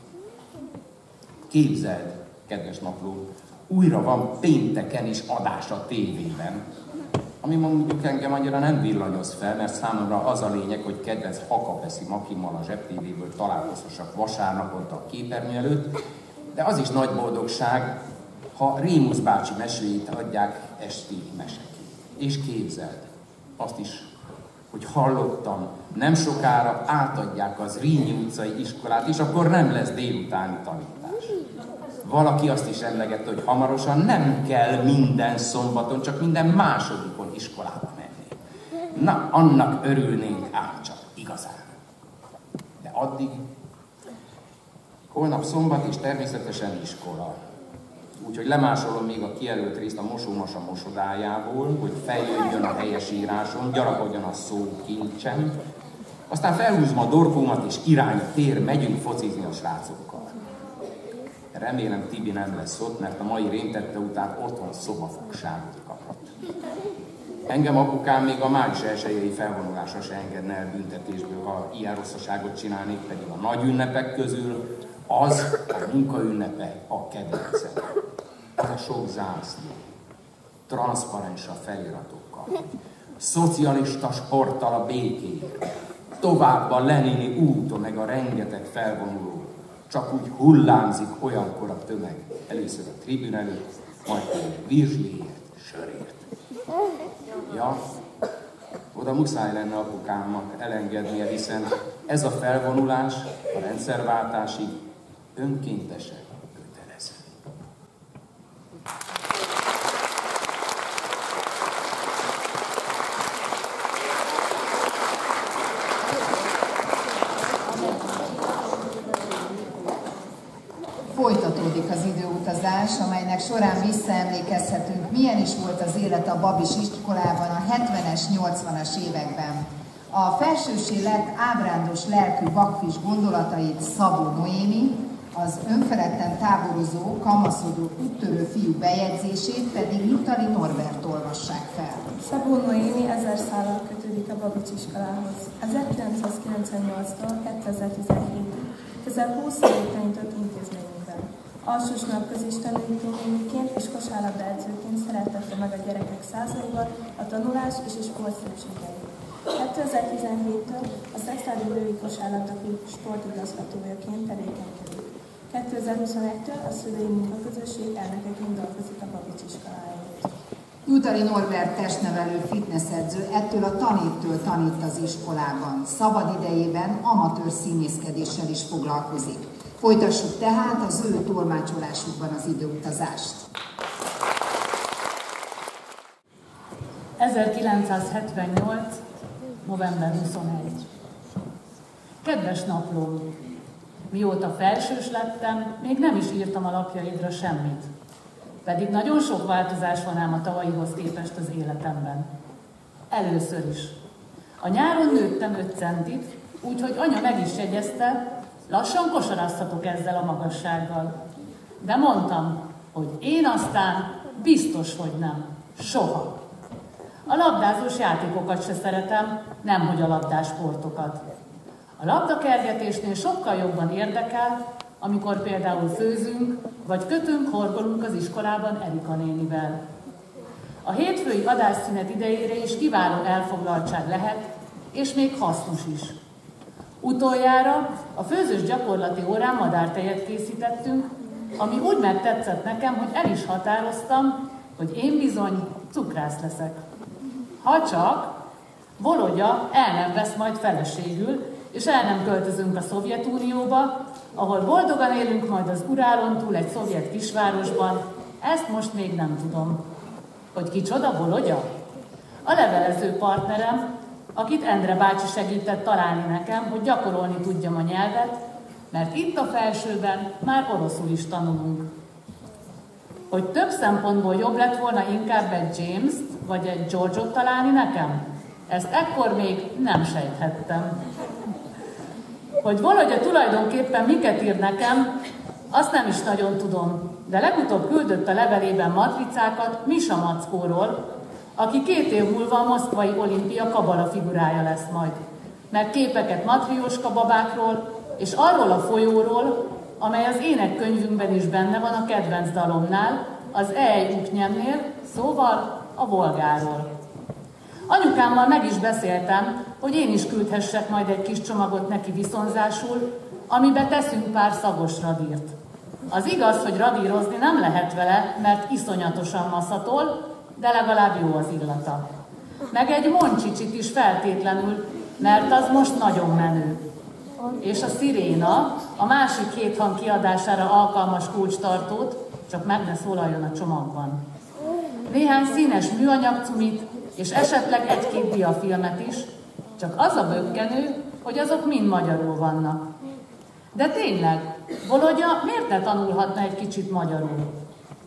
Képzeld, kedves napló, újra van pénteken is adás a tévében, ami mondjuk engem annyira nem villanyoz fel, mert számomra az a lényeg, hogy kedvenc Hakapeszi Makimmal a zsebtévéből találkozhassak vasárnaponta a képernyő előtt, de az is nagy boldogság, ha Rémusz bácsi meséit adják esti meseként. És képzeld, azt is, hogy hallottam, nem sokára átadják az Rínyi utcai iskolát, és akkor nem lesz délutáni tanítás. Valaki azt is emlegette, hogy hamarosan nem kell minden szombaton, csak minden másodikon iskolába menni. Na, annak örülnénk ám csak, igazán. De addig, holnap szombat és természetesen iskola. Úgyhogy lemásolom még a kijelölt részt a mosómasa mosodájából, hogy feljöjjön a helyes íráson, gyarapodjon a szó kincsem. Aztán felhúzom a dorkómat, és irány a tér, megyünk focizni a srácokkal. Remélem Tibi nem lesz ott, mert a mai réntette után otthon szobafogságot kapott. Engem apukám még a május elsőjei felvonulásra se engedne el büntetésből, ha ilyen rosszaságot csinálnék, pedig a nagy ünnepek közül az a munkaünnepe a kedvencem. Az a sok zászló, transzparens a feliratokkal, szocialista sporttal a békéért, tovább a Lenini úton, meg a rengeteg felvonuló, csak úgy hullámzik olyankor a tömeg. Először a tribün előtt, majd pedig virzsliért, sörért. Ja, oda muszáj lenne apukámnak elengednie, hiszen ez a felvonulás a rendszerváltásig önkéntesen kötelező. Folytatódik az amelynek során visszaemlékezhetünk, milyen is volt az élet a Babis iskolában a 70-es, 80-as években. A felsősé lett ábrándos lelkű vakfis gondolatait Szabó Noémi, az önfeledten táborozó, kamaszodó, úttörő fiú bejegyzését pedig Jutali Norbert olvassák fel. Szabó Noémi ezer szállal kötődik a Babics iskolához. 1998-tól 2017 közel 20 évet tanított. Alsós napközis tanulóként és kosárlabda edzőként szeretette meg a gyerekek százaival a tanulás és a sport szépségeit. 2017-től a Szexádi Lői Kosárlabda sportigazgatójaként tevékenykedik. 2021-től a szülői munkaközösség elnökeként dolgozik a Babics iskoláért. Jutari Norbert testnevelő fitnessedző ettől a tanévtől tanít az iskolában. Szabad idejében amatőr színészkedéssel is foglalkozik. Folytassuk tehát az ő tolmácsolásukban az időutazást. 1978. november 21. Kedves naplóm! Mióta felsős lettem, még nem is írtam a lapjaidra semmit. Pedig nagyon sok változás van ám a tavalyihoz képest az életemben. Először is. A nyáron nőttem 5 centit, úgyhogy anya meg is jegyezte, lassan kosarazhatok ezzel a magassággal. De mondtam, hogy én aztán biztos, hogy nem. Soha. A labdázós játékokat se szeretem, nemhogy a labdásportokat. A labdakergetésnél sokkal jobban érdekel, amikor például főzünk, vagy kötünk, horgolunk az iskolában Erika nénivel. A hétfői adásszünet idejére is kiváló elfoglaltság lehet, és még hasznos is. Utoljára a főzős gyakorlati órán madártejet készítettünk, ami úgy megtetszett nekem, hogy el is határoztam, hogy én bizony cukrász leszek. Ha csak Volodya el nem vesz majd feleségül, és el nem költözünk a Szovjetunióba, ahol boldogan élünk majd az Urálon túl egy szovjet kisvárosban, ezt most még nem tudom. Hogy kicsoda Volodya? A levelező partnerem, akit Endre bácsi segített találni nekem, hogy gyakorolni tudjam a nyelvet, mert itt a felsőben már oroszul is tanulunk. Hogy több szempontból jobb lett volna inkább egy James-t vagy egy George-ot találni nekem? Ezt ekkor még nem sejthettem. Hogy valahogy tulajdonképpen miket ír nekem, azt nem is nagyon tudom, de legutóbb küldött a levelében matricákat Misa Mackóról, aki két év múlva a moszkvai olimpia kabala figurája lesz majd. Mert képeket matrióska babákról, és arról a folyóról, amely az énekkönyvünkben is benne van a kedvenc dalomnál, az Ej Uknyemnél, szóval a Volgáról. Anyukámmal meg is beszéltem, hogy én is küldhessek majd egy kis csomagot neki viszonzásul, amibe teszünk pár szagos radírt. Az igaz, hogy radírozni nem lehet vele, mert iszonyatosan maszatol, de legalább jó az illata. Meg egy moncsicsit is feltétlenül, mert az most nagyon menő. És a sziréna a másik két hang kiadására alkalmas kulcstartót, csak meg ne szólaljon a csomagban. Néhány színes műanyag cumit, és esetleg egy-két diafilmet is, csak az a bökkenő, hogy azok mind magyarul vannak. De tényleg, Volodya miért ne tanulhatna egy kicsit magyarul?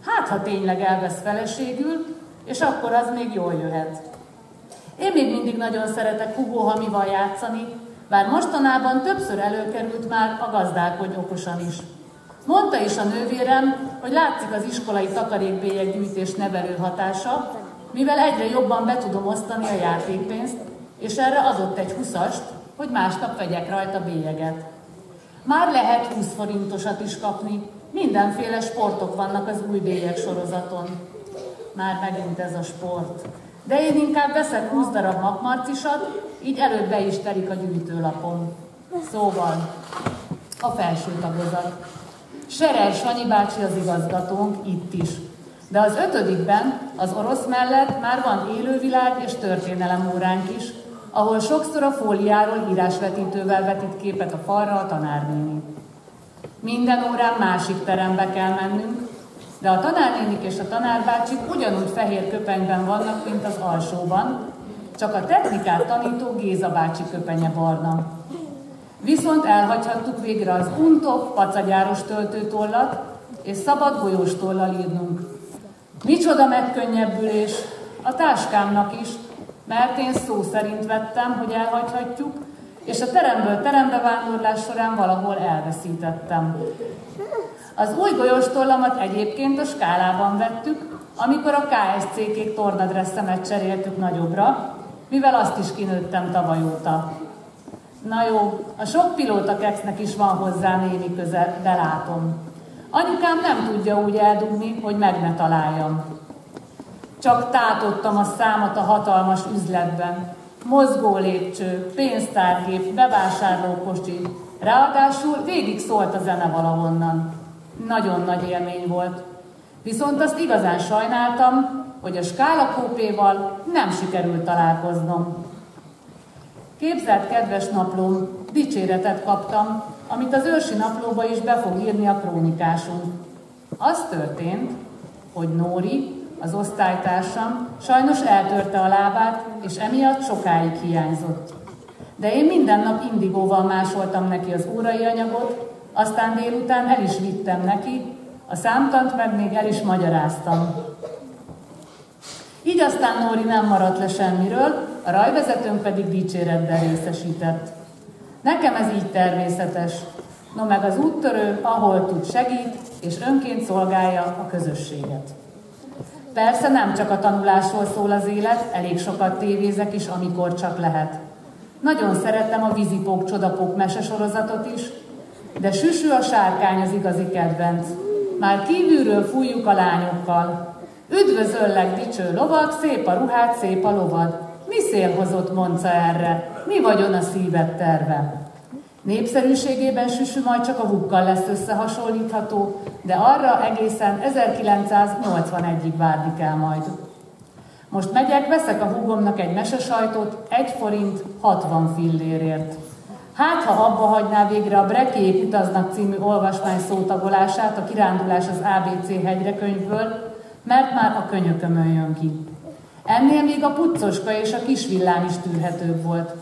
Hát, ha tényleg elvesz feleségül, és akkor az még jól jöhet. Én még mindig nagyon szeretek Hugo Hamival játszani, bár mostanában többször előkerült már a gazdálkodj okosan is. Mondta is a nővérem, hogy látszik az iskolai takarékbélyek gyűjtés nevelő hatása, mivel egyre jobban be tudom osztani a játékpénzt, és erre adott egy huszast, hogy másnap vegyek rajta bélyeget. Már lehet 20 forintosat is kapni, mindenféle sportok vannak az új bélyek sorozaton. Már megint ez a sport. De én inkább veszek 20 darab makmarcisat, így előbb be is telik a gyűjtőlapom. Szóval, a felső tagozat. Serer Sanyi bácsi az igazgatónk itt is. De az ötödikben, az orosz mellett már van élővilág és történelem óránk is, ahol sokszor a fóliáról írásvetítővel vetít képet a falra a tanárnéni. Minden órán másik terembe kell mennünk, de a tanárnénik és a tanárbácsik ugyanúgy fehér köpenyben vannak, mint az alsóban, csak a technikát tanító Géza bácsi köpenye barna. Viszont elhagyhattuk végre az untok pacagyáros töltőtollat, és szabad golyós tollal írnunk. Micsoda megkönnyebbülés, a táskámnak is, mert én szó szerint vettem, hogy elhagyhatjuk, és a teremből terembe vándorlás során valahol elveszítettem. Az új golyóstollamat egyébként a skálában vettük, amikor a KSC-kék tornadresszemet cseréltük nagyobbra, mivel azt is kinőttem tavaly óta. Na jó, a sok pilóta kexnek is van hozzá némi köze, de látom. Anyukám nem tudja úgy eldugni, hogy meg ne találjam. Csak tátottam a számot a hatalmas üzletben. Mozgó lépcső, pénztárgép, bevásárlókocsi. Ráadásul végig szólt a zene valahonnan. Nagyon nagy élmény volt. Viszont azt igazán sajnáltam, hogy a skála kópéval nem sikerült találkoznom. Képzelt kedves naplóm, dicséretet kaptam, amit az ősi naplóba is be fog írni a krónikásunk. Az történt, hogy Nóri, az osztálytársam, sajnos eltörte a lábát, és emiatt sokáig hiányzott. De én minden nap indigóval másoltam neki az órai anyagot, aztán délután el is vittem neki, a számtant meg még el is magyaráztam. Így aztán Nóri nem maradt le semmiről, a rajvezetőnk pedig dicséretben részesített. Nekem ez így természetes. No meg az úttörő, ahol tud segít, és önként szolgálja a közösséget. Persze nem csak a tanulásról szól az élet, elég sokat tévézek is, amikor csak lehet. Nagyon szeretem a vízipók csodapók mesesorozatot is, de süsű a sárkány az igazi kedvenc. Már kívülről fújjuk a lányokkal. Üdvözöllek, dicső lovat, szép a ruhát, szép a lovad. Mi szél hozott Monca erre? Mi vagyon a szíved terve? Népszerűségében Süsü majd csak a hukkal lesz összehasonlítható, de arra egészen 1981-ig várni kell majd. Most megyek, veszek a húgomnak egy mesesajtot, egy forint 60 fillérért. Hát, ha abba hagyná végre a Brekék utaznak című olvasmány szótagolását, a kirándulás az ABC hegyre könyvből, mert már a könyökömön jön ki. Ennél még a puccoska és a kis villám is tűrhetőbb volt.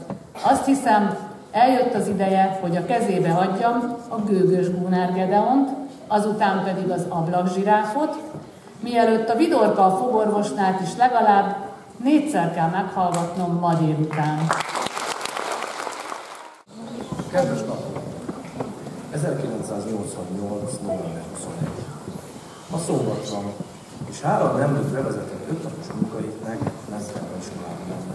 Azt hiszem, eljött az ideje, hogy a kezébe hagyjam a gőgös Gunnar Gedeont, azután pedig az ablakzsiráfot, mielőtt a vidorka a fogorvosnát is legalább négyszer kell meghallgatnom ma délután. Kedves nap! 1988. november 21. A szombat van, és hála a nemzet bevezetett ötnapos munkaiknek nem kell iskolába mennem.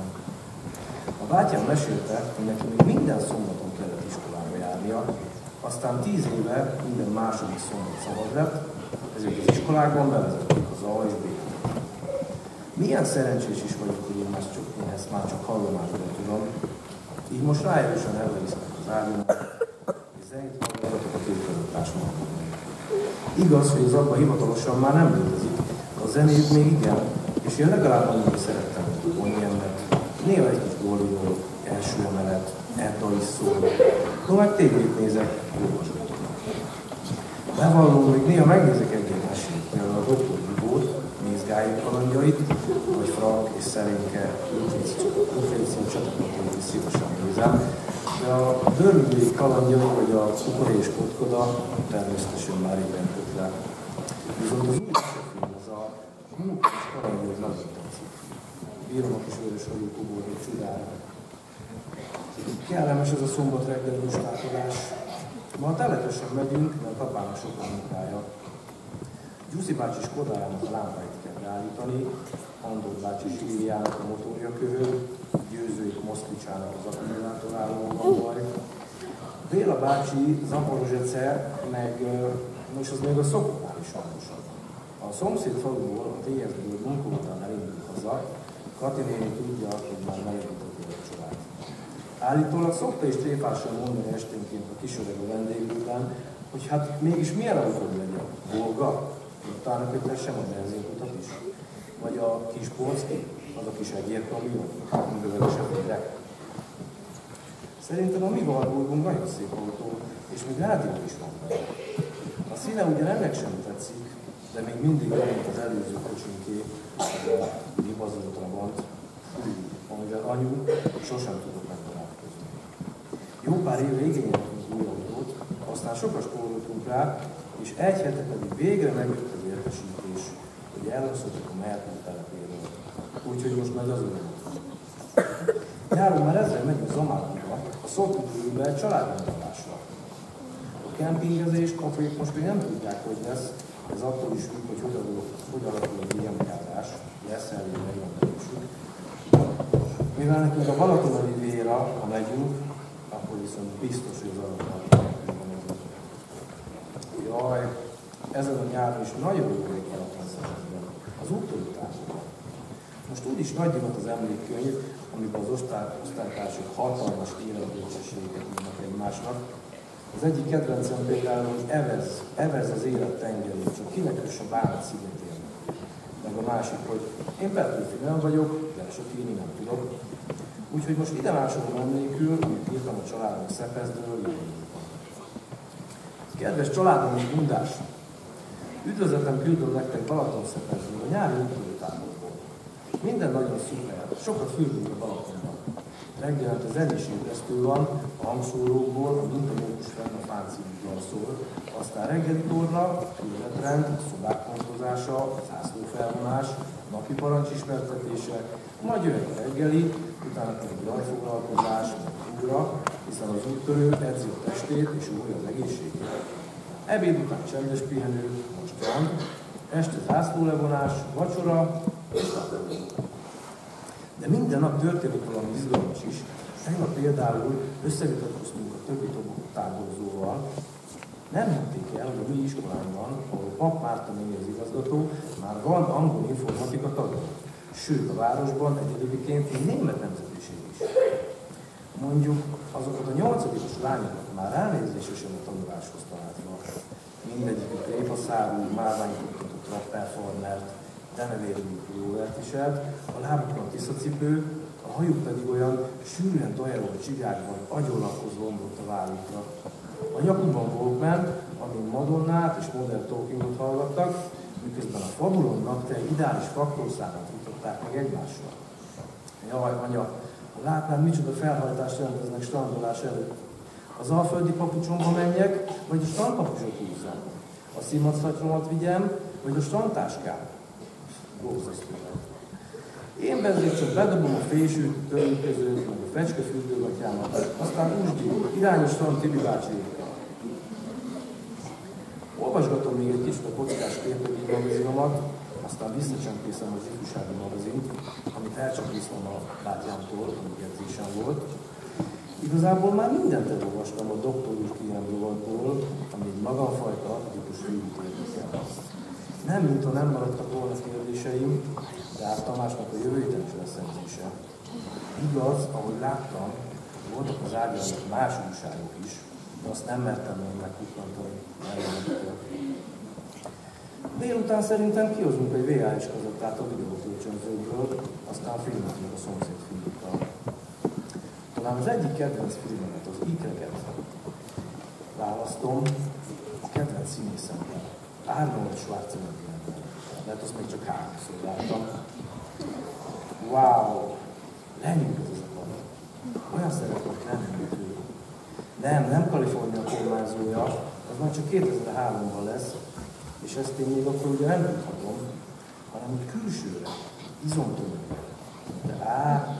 A bátyám mesélte, hogy neki még minden szombaton kellett iskolába járnia, aztán tíz éve minden második szombat szabad lett, ezért az iskolákban bevezették A és B. Milyen szerencsés is vagyok, hogy én, ezt, csak, én ezt már csak hallomásból tudom, így most rájösen elverisznek az ágyunak, és zenét hallgatok a képfelőtásnak. Igaz, hogy az abban hivatalosan már nem létezik, a zenéjük még igen, és én legalább annyira szerettem Bonniemet. Néha egy kis Edda is szól. No, meg tévét nézek, olvasgatok. Bevallom, hogy néha megnézek egy-egy mesét, például a Dr. Bibót, Mézgályi kalandjait, vagy Frank és Szerénke csatapatait is szívesen nézem, de a dörgői kalandjai vagy a cukor és kotkoda természetesen már régen köt le. Viszont az új az a Múk és kalandjai nagyon tetszik. Bírom a kis vörös hajú kuborni csodára. Kellemes ez a szombat reggel lustálkodás. Ma teletesen megyünk, mert sok a munkája. Gyuszi bácsi Skodájának a lámpáit kell beállítani, Andor bácsi Sírjának a motorja kövő, Győzőik Moszkvicsának az akkumulátorálóban van baj. Béla bácsi Zaporozsece, meg most az még a szokónál is hangosabb. A szomszéd faluból, a TSZ-ből munka után elindult haza, Kati néni tudja, hogy már a család. Állítólag szokta is tréfásan mondani esténként a kisöreg a vendégükben, hogy hát mégis milyen autó legyen? Volga? Utána kötessen a benzinkutat is? Vagy a kis polcki? Az a kis egérkamion? Amivel is a Szerintem a mi Warburgunk nagyon szép autó, és még rádió is van benne. A színe ugye ennek sem tetszik, de még mindig olyan, az előző kocsinké, a Libazó Trabant, amivel anyu sosem tudott. Jó pár év végén nyertünk új autót, aztán sokat spóroltunk rá, és egy hete pedig végre megjött az értesítés, hogy elhozhatok a Merkel telepéről. Úgyhogy most megy az öröm. Nyáron már ezzel megyünk Zamákiba, a szoltudőbe családrendolásra. A kempingezés, kafék most még nem tudják, hogy lesz, ez attól is függ, hogy hogy hogy alakul a DMK-zás, lesz elég megrendelésük. Mivel nekünk a Balatonali véra, ha megyünk, akkor viszont biztos, hogy az alapnak Jaj, ezen a nyáron is nagyon jó rég szerezben. Az úttörőtársakat. Most úgyis nagy divat az emlékkönyv, amiben az osztály, osztálytársak hatalmas életbölcsességet írnak egymásnak. Az egyik kedvencem például, hogy evez, evez az élet tengerét, csak kinek is a bánat szigetén. Meg a másik, hogy én Petőfi nem vagyok, de sok írni nem tudok. Úgyhogy most ide másolom emlékül, amit írtam a családnak Szepezdől, Kedves családom és bundás! Üdvözletem küldöm nektek Balaton-Szepesről, a nyári úttörőtáborból. Minden nagyon szuper, sokat fürdünk a Balatonban. Reggelente zenés ébresztő van, a hangszórókból, a mintamókus fenn a fáncívúval szól, aztán reggeli torna, életrend, szobák pontozása, zászlófelvonás, napi parancs ismertetése, majd jöhet a reggeli, utána pedig rajfoglalkozás, úra, hiszen az úttörő edzi a testét és újra az egészségét. Ebéd után csendes pihenő, most van, este zászlólevonás, vacsora és De minden nap történik valami izgalmas is. Tegnap például összevitatkoztunk a többi táborozóval, nem hitték el, hogy a mi iskolánkban, ahol Pap Márta az igazgató, már van angol informatika tagja. Sőt, a városban egyedüliként német nemzetiség is. Mondjuk azokat a nyolcadikos lányokat már elnézésesen a tanuláshoz találva. Mindegyikük répaszárú, márványkuttatott rapperformert, denevérű pulóvert viselt, a lábukon tiszacipő, a hajuk pedig olyan sűrűen dajarolt csigákban agyonlakhoz lombott a vállukra. A nyakukban Walkman, amin Madonnát és Modern Talkingot hallgattak, miközben a fabulon napte ideális faktorszámát mutatták meg egymással. Jaj, anya, látnám, micsoda felhajtást jelenteznek strandolás előtt. Az alföldi papucsomba menjek, vagy a strandpapucsot húzzam? A szimatszatyromat vigyem, vagy a strandtáskát? Gózasztó. Én bezért csak bedobom a fésűt, törülközőt, meg a fecskefürdőgatyámat, aztán úgy irányos strand Tibi bácsiékkal. Olvasgatom még egy kicsit a kockás képregény magazinomat, aztán visszacsempészem az ifjúsági magazint, amit elcsempésztem a bátyámtól, amíg edzésem volt. Igazából már mindent elolvastam a Dr. Urkian rovatból, ami egy magamfajta típus végig érdekel. Nem, mintha nem maradtak volna kérdéseim, de hát Tamásnak a jövő héten is lesz edzése. Igaz, ahogy láttam, voltak az ágyon más újságok is, de azt nem mertem még megkukkantani. Délután szerintem kihozunk egy VHS kazettát a videókölcsönzőből, aztán filmet a szomszéd fiúkkal. Talán az egyik kedvenc filmet, az Ikreket választom, a kedvenc színészemben, Arnold Schwarzenegger. Mert azt még csak háromszor láttam. Wow! Lenyűgöz ez a pala. Olyan szeretnék lenni. Nem, nem Kalifornia kormányzója, az már csak 2003-ban lesz, és ezt én még akkor ugye nem tudhatom, hanem úgy külsőre, izomtömegre. De á,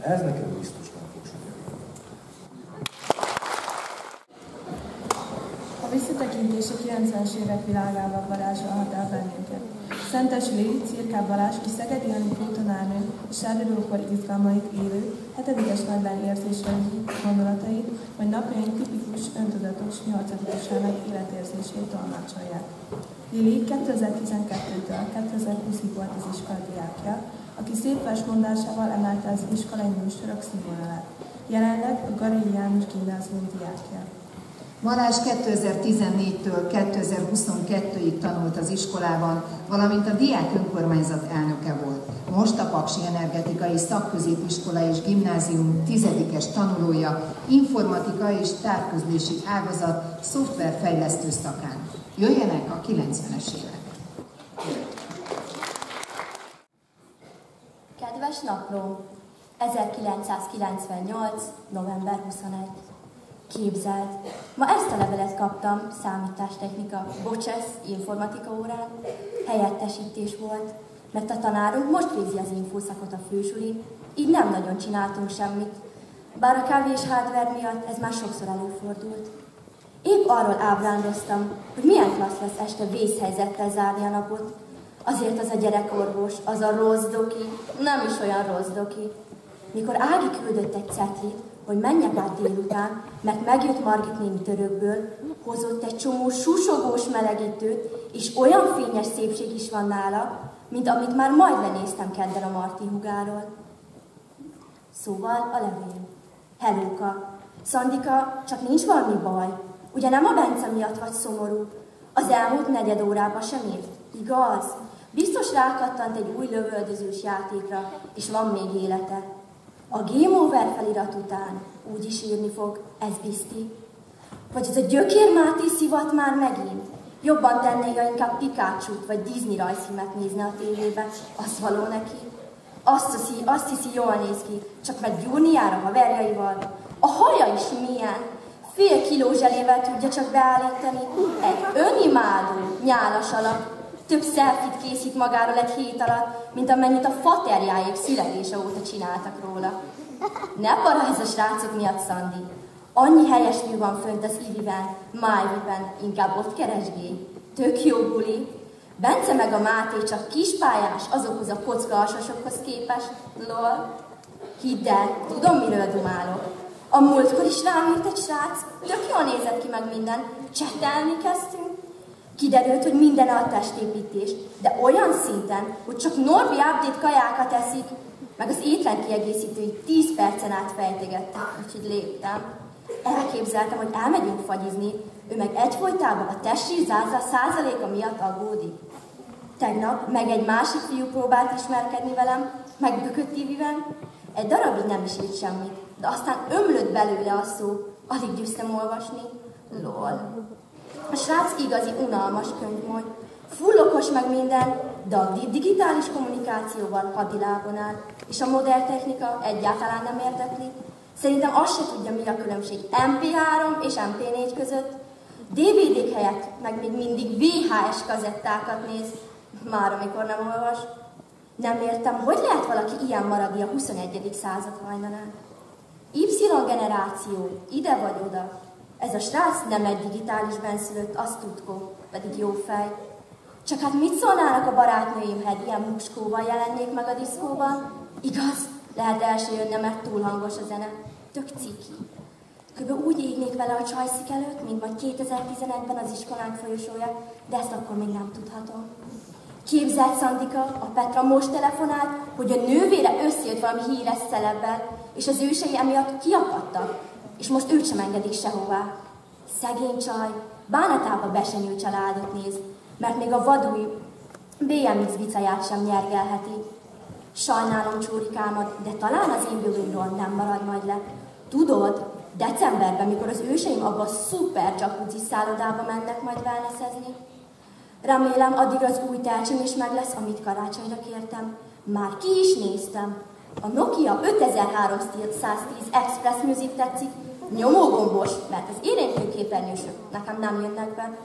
ez nekem biztos nem fog sikerülni. A visszatekintés a 90-es évek világába varázsolhat el bennünket. Szentes Lévi, Cirká Balázs és Szegedi Anikó tanárnő és sárgulókor izgalmait élő, hetedikes nagylány érzései, gondolatait, vagy napjaink tipikus, öntudatos, nyolcadikosának életérzését tolmácsolják. Lili 2012-től 2020-ig volt az iskola diákja, aki szép versmondásával emelte az iskolai műsorok színvonalát. Jelenleg a Garai János gimnázium diákja. Marás 2014-től 2022-ig tanult az iskolában, valamint a diák önkormányzat elnöke volt. Most a Paksi Energetikai Szakközépiskola és Gimnázium tizedikes tanulója, informatika és távközlési ágazat szoftverfejlesztő szakán. Jöjjenek a 90-es évek! Kedves napló! 1998. november 21. Képzeld, ma ezt a levelet kaptam, számítástechnika, bocsesz, informatika órán, helyettesítés volt, mert a tanárunk most végzi az infószakot a fősuli, így nem nagyon csináltunk semmit, bár a kávés hardware miatt ez már sokszor előfordult. Épp arról ábrándoztam, hogy milyen klassz lesz este vészhelyzettel zárni a napot. Azért az a gyerekorvos, az a rossz doki, nem is olyan rossz doki. Mikor Ági küldött egy cetlit, hogy menjek át délután, mert megjött Margit néni törökből, hozott egy csomó susogós melegítőt, és olyan fényes szépség is van nála, mint amit már majd lenéztem kedden a Marti hugáról. Szóval a levél. Helóka. Szandika, csak nincs valami baj. Ugye nem a Bence miatt vagy szomorú? Az elmúlt negyed órában sem írt. Igaz? Biztos rákattant egy új lövöldözős játékra, és van még élete. A Game Over felirat után úgy is írni fog, ez bizti. Vagy ez a gyökér Máté szivat már megint. Jobban tenné, ha inkább pikachu vagy Disney rajzfilmet nézne a tévébe, az való neki. Azt hiszi, azt hiszi, jól néz ki, csak meg gyúrni jár a haverjaival. A haja is milyen, fél kiló zselével tudja csak beállítani. Egy önimádó, nyálas alak, több szelfit készít magáról egy hét alatt, mint amennyit a faterjáék születése óta csináltak róla. Ne parázz a srácok miatt, Szandi. Annyi helyes nő van fönt az Iviben, Májviben, inkább ott keresgé. Tök jó buli. Bence meg a Máté csak kispályás azokhoz a kocka képest. Lol. Hidd el, tudom, miről dumálok. A múltkor is rám írt egy srác, tök jól nézett ki meg minden. Csetelni kezdtünk. Kiderült, hogy minden a testépítés, de olyan szinten, hogy csak Norbi update kajákat eszik, meg az étlen kiegészítői 10 percen át fejtegettek, úgyhogy léptem. Elképzeltem, hogy elmegyünk fagyizni, ő meg egyfolytában a testi záza százaléka miatt aggódik. Tegnap meg egy másik fiú próbált ismerkedni velem, megbökött Tivivel, egy darabig nem is írt semmit, de aztán ömlött belőle a szó, alig győztem olvasni. Lol. A srác igazi unalmas könyvmoly. Fullokos meg minden, de a digitális kommunikációval hadilábon áll, és a modern technika egyáltalán nem érdekli. Szerintem azt se tudja, mi a különbség MP3 és MP4 között. DVD-k helyett meg még mindig VHS kazettákat néz, már amikor nem olvas. Nem értem, hogy lehet valaki ilyen maradni a 21. század hajnalán. Y generáció, ide vagy oda. Ez a srác nem egy digitális benszülött, azt tudkó, pedig jó fej. Csak hát mit szólnának a barátnőim, ha ilyen muskóval jelennék meg a diszkóban? Igaz, lehet el jönne, mert túl hangos a zene. Tök ciki. Kb. úgy égnék vele a csajszik előtt, mint majd 2011-ben az iskolánk folyosója, de ezt akkor még nem tudhatom. Képzelt Szandika, a Petra most telefonált, hogy a nővére összejött valami híres szelebbel, és az ősei emiatt kiakadtak, és most őt sem engedik sehová. Szegény csaj, bánatába besenyő családot néz, mert még a vadúj BMX bicaját sem nyergelheti. Sajnálom csúrikámat, de talán az én bőrömről nem marad majd le. Tudod, decemberben, mikor az őseim abba a szuper jacuzzi szállodába mennek majd wellnessezni. Remélem, addig az új tárcsim is meg lesz, amit karácsonyra kértem. Már ki is néztem. A Nokia 5310 Express Music tetszik, nyomógombos, mert az érénkű képernyősök nekem nem jönnek be.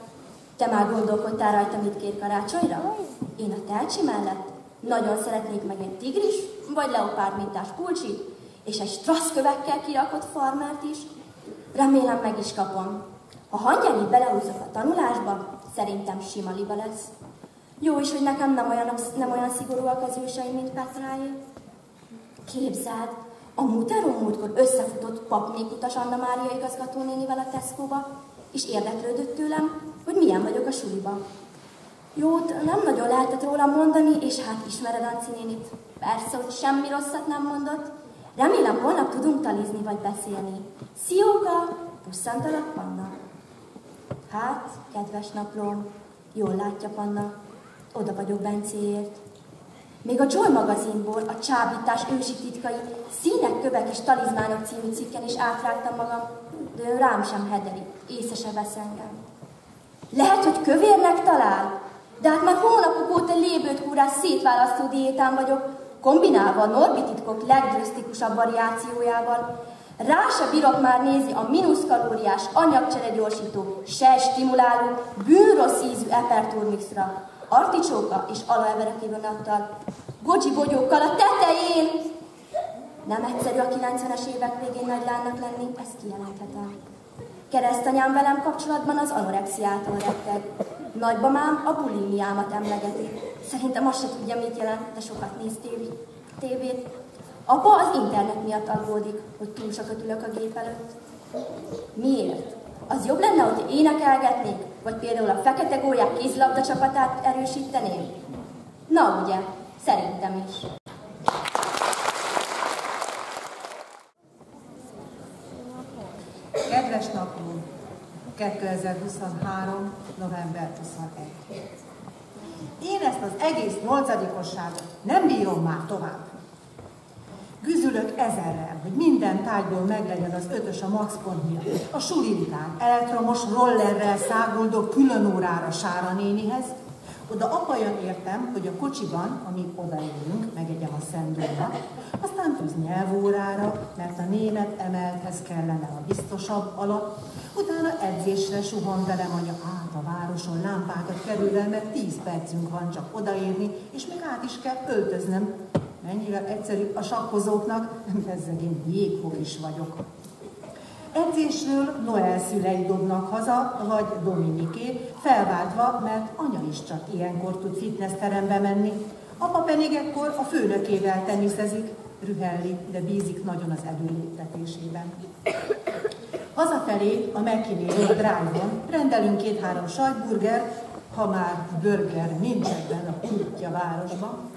Te már gondolkodtál rajta, mit kér karácsonyra? Én a telcsi mellett nagyon szeretnék meg egy tigris, vagy leopárd mintás pulcsit, és egy strasszkövekkel kirakott farmert is. Remélem meg is kapom. Ha hangyáni belehúzok a tanulásba, szerintem sima liba lesz. Jó is, hogy nekem nem olyan, nem olyan szigorúak az ősei, mint Petráé. Képzeld, a Muteron múltkor összefutott papnék utas Anna Mária igazgatónénivel a Tesco-ba, és érdeklődött tőlem, hogy milyen vagyok a suliba. Jót nem nagyon lehetett róla mondani, és hát ismered Anci nénit. Persze, hogy semmi rosszat nem mondott. Remélem, holnap tudunk talizni vagy beszélni. Szióka, pusszantalak Panna. Hát, kedves naplóm, jól látja Panna, oda vagyok Bencéért. Még a Joy magazinból a csábítás ősi titkai, színek, kövek és talizmánok című cikken is átrágtam magam, de rám sem hederi, észre se vesz engem. Lehet, hogy kövérnek talál, de hát már hónapok óta lébőt kúrás szétválasztó diétán vagyok, kombinálva a Norbi titkok legdrasztikusabb variációjával. Rá se bírok már nézni a minuszkalóriás anyagcsere gyorsító, se stimuláló, bűnrossz ízű eperturmixra, articsóka és aloevera kivonattal, gocsi bogyókkal a tetején. Nem egyszerű a 90-es évek végén nagy lánynak lenni, ezt kijelenthetem. Keresztanyám velem kapcsolatban az anorexiától retteg. Nagybamám a bulimiámat emlegeti. Szerintem azt se tudja, mit jelent, de sokat néz tévét. Apa az internet miatt aggódik, hogy túl sokat ülök a gép előtt. Miért? Az jobb lenne, hogy énekelgetnék, vagy például a fekete gólyák kézlabda csapatát erősíteném? Na ugye, szerintem is. Kedves napunk, 2023. november 21. Én ezt az egész nyolcadikosságot nem bírom már tovább. Güzülök ezerrel, hogy minden tájból meglegyen az ötös a max pont miatt. A suli után elektromos rollerrel száguldok külön órára Sára nénihez, oda apa jön értem, hogy a kocsiban, amíg odaérünk, megegyem a szendőbe, aztán tűz nyelvórára, mert a német emelthez kellene a biztosabb alap, utána edzésre suhan velem anya át a városon lámpákat kerülve, mert tíz percünk van csak odaérni, és még át is kell öltöznem. Mennyire egyszerű a sakkozóknak, ezzel én jéghol is vagyok. Edzésről Noel szülei dobnak haza, vagy Dominiké, felváltva, mert anya is csak ilyenkor tud fitnessterembe menni. Apa pedig ekkor a főnökével teniszezik, rühelli, de bízik nagyon az előléptetésében. Hazafelé a McKinney drive-on rendelünk két-három sajtburger, ha már burger nincs ebben a kutya városban,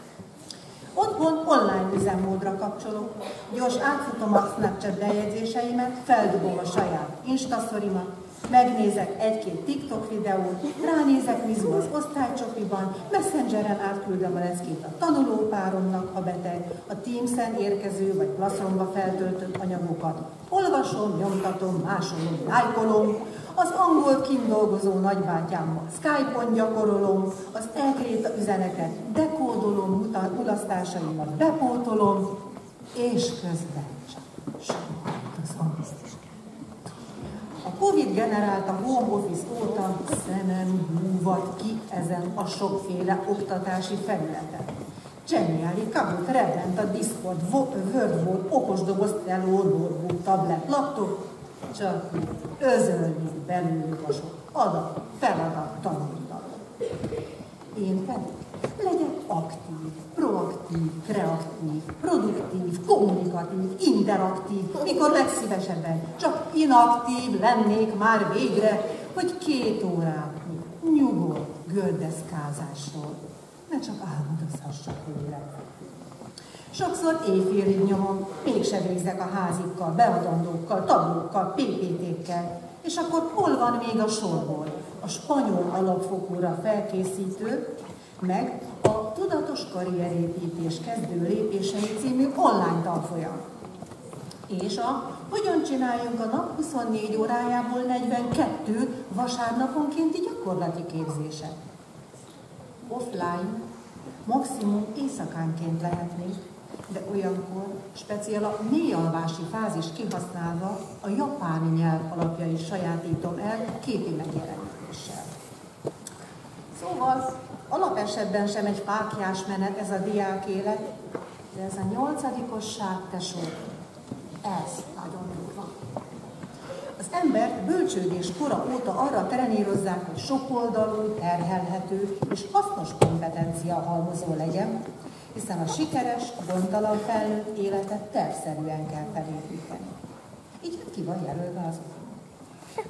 Otthon online üzemmódra kapcsolok. Gyors átfutom a Snapchat bejegyzéseimet, feldugom a saját Instaszorimat, Megnézek egy-két TikTok videót, ránézek mizu az osztálycsopiban, messengeren átküldöm a leckét a tanulópáromnak, ha beteg, a Teams-en érkező vagy Classroomba feltöltött anyagokat. Olvasom, nyomtatom, másolom, lájkolom, az angol kindolgozó nagybátyámmal Skype-on gyakorolom, az elkréta üzeneket dekódolom, mulasztásaimat bepótolom, és közben csak Covid generálta home office óta szemem húvat ki ezen a sokféle oktatási felületen. Geniális, kabut, rebbent a Discord, Word, okosdoboz, teló, notebook, tablet, laptop, csak özölni belőlük a sok adat, feladat, tanultalom. Én pedig legyek aktív, proaktív, kreatív, produktív, kommunikatív, interaktív, mikor legszívesebben csak inaktív lennék már végre, hogy két órányi nyugodt gördeszkázásról ne csak álmodozhassak végre. Sokszor éjfélig nyomom, mégse végzek a házikkal, beadandókkal, tanulókkal, PPT-kkel, és akkor hol van még a sorból? A spanyol alapfokúra felkészítő, meg a Tudatos Karrierépítés kezdő lépései című online tanfolyam. És a Hogyan csináljunk a nap 24 órájából 42 vasárnaponkénti gyakorlati képzése. Offline maximum éjszakánként lehetnék, de olyankor speciál a mélyalvási fázis kihasználva a japán nyelv alapjai sajátítom el képi megjelenítéssel. Szóval alapesetben sem egy fákjás menet ez a diák élet, de ez a nyolcadikosság, tesó, ez nagyon durva. Az ember bölcsődés kora óta arra trenírozzák, hogy sokoldalú, terhelhető és hasznos kompetencia halmozó legyen, hiszen a sikeres, gondtalan felnőtt életet tervszerűen kell felépíteni. Így ki van jelölve az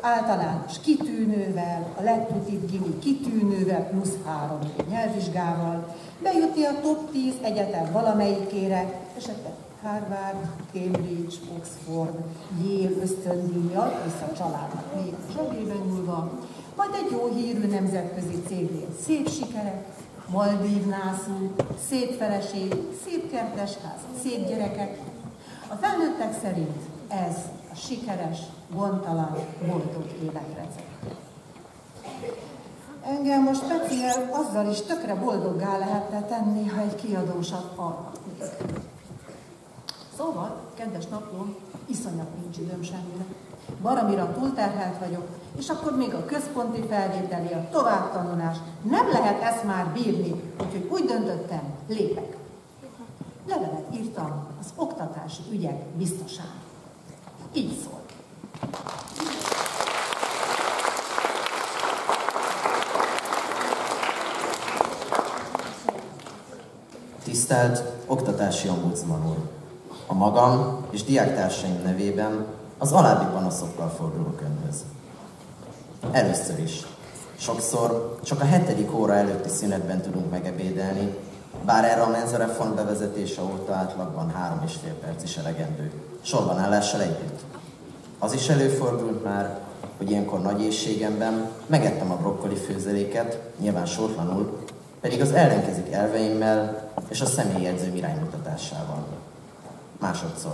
általános kitűnővel, a legtutibb gimi kitűnővel, plusz három nyelvvizsgával, bejutni a top 10 egyetem valamelyikére, esetleg Harvard, Cambridge, Oxford, Yale ösztöndíjjal, és a családnak még zsebében nyúlva, majd egy jó hírű nemzetközi cégnél szép sikerek, Maldív nászú, szép feleség, szép kertesház, szép gyerekek. A felnőttek szerint ez a sikeres, gondtalan, boldog életrecept. Engem most speciál azzal is tökre boldoggá lehetne tenni, ha egy kiadósat alkotnék. Szóval, kedves napló, iszonyat nincs időm semmire. Baramira túlterhelt vagyok, és akkor még a központi felvételi, a továbbtanulás. Nem lehet ezt már bírni, úgyhogy úgy döntöttem, lépek. Levelet írtam az oktatási ügyek biztosán. Így szól. Tisztelt Oktatási Ombudsman úr! A magam és diáktársaim nevében az alábbi panaszokkal fordulok önhöz. Először is. Sokszor csak a hetedik óra előtti szünetben tudunk megebédelni, bár erre a menzareform bevezetése óta átlagban három és fél perc is elegendő. Sorban állással együtt. Az is előfordult már, hogy ilyenkor nagy éjségemben megettem a brokkoli főzeléket, nyilván sortlanul, pedig az ellenkezik elveimmel és a személyjegyzőm iránymutatásával. Másodszor.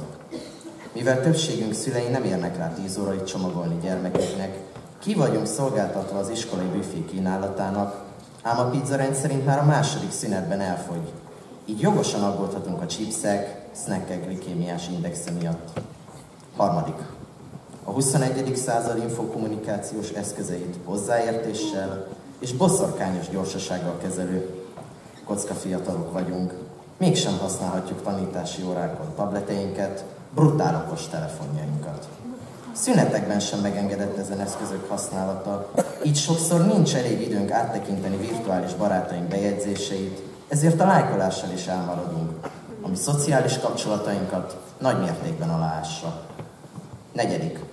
Mivel többségünk szülei nem érnek rá 10 órait csomagolni gyermekeknek, ki vagyunk szolgáltatva az iskolai büfé kínálatának, ám a pizza rendszerint már a második szünetben elfogy. Így jogosan aggódhatunk a chipsek, snackek glikémiás indexe miatt. Harmadik. A 21. század infokommunikációs eszközeit hozzáértéssel és bosszorkányos gyorsasággal kezelő kocka fiatalok vagyunk. Mégsem használhatjuk tanítási órákon tableteinket, brutál okos telefonjainkat. Szünetekben sem megengedett ezen eszközök használata, így sokszor nincs elég időnk áttekinteni virtuális barátaink bejegyzéseit, ezért a lájkolással is elmaradunk, ami szociális kapcsolatainkat nagy mértékben aláássa. Negyedik.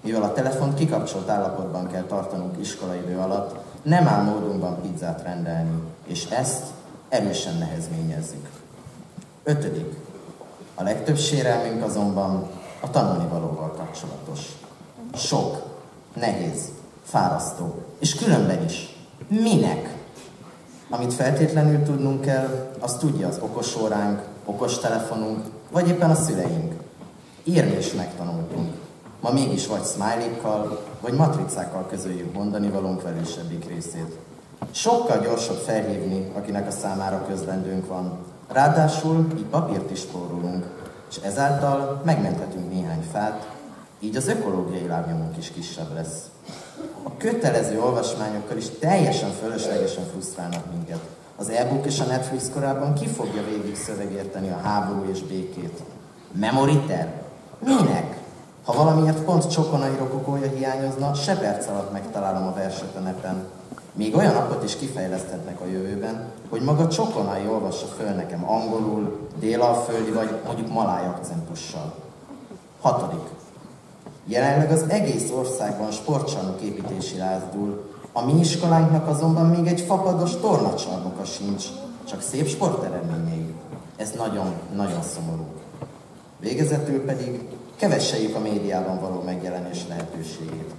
Mivel a telefont kikapcsolt állapotban kell tartanunk iskolaidő alatt, nem áll módunkban pizzát rendelni, és ezt erősen nehezményezzük. Ötödik. A legtöbb sérelmünk azonban a tanulnivalóval kapcsolatos. Sok, Nehéz, fárasztó, és különben is. Minek? Amit feltétlenül tudnunk kell, azt tudja az okos óránk, okos telefonunk, vagy éppen a szüleink. Írni is megtanultunk. Ma mégis vagy smiley vagy matricákkal közöljük mondani valónk velősebbik részét. Sokkal gyorsabb felhívni, akinek a számára közlendőnk van. Ráadásul így papírt is spórolunk, és ezáltal megmenthetünk néhány fát, így az ökológiai lábnyomunk is kisebb lesz. A kötelező olvasmányokkal is teljesen fölöslegesen frusztrálnak minket. Az e-book és a Netflix korábban ki fogja végig szövegérteni a háború és békét? Memory Minek? Ha valamiért pont csokonai rokokója hiányozna, se perc alatt megtalálom a verset a nepen. Még olyan appot is kifejleszthetnek a jövőben, hogy maga csokonai olvassa föl nekem angolul, délalföldi vagy mondjuk maláj akcentussal. Hatodik. Jelenleg az egész országban sportcsarnok építési lázdul, a mi iskolánknak azonban még egy fapados tornacsarnoka sincs, csak szép sporteredményei. Ez nagyon-nagyon szomorú. Végezetül pedig kevesseljük a médiában való megjelenés lehetőségét.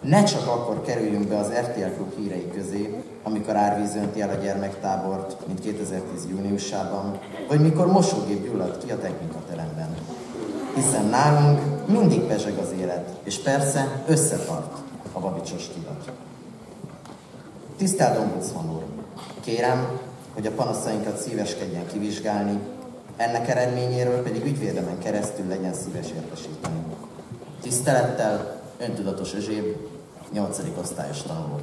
Ne csak akkor kerüljünk be az RTL Klub hírei közé, amikor árvíz önti el a gyermektábort, mint 2010 júniusában, vagy mikor mosógép gyulladt ki a technikateremben. Hiszen nálunk mindig pezseg az élet, és persze összetart a babicsos tudat. Tisztelt Ombudsman úr! Kérem, hogy a panaszainkat szíveskedjen kivizsgálni, ennek eredményéről pedig ügyvédemen keresztül legyen szíves értesíteni. Tisztelettel, öntudatos Özséb, 8. osztályos tanuló.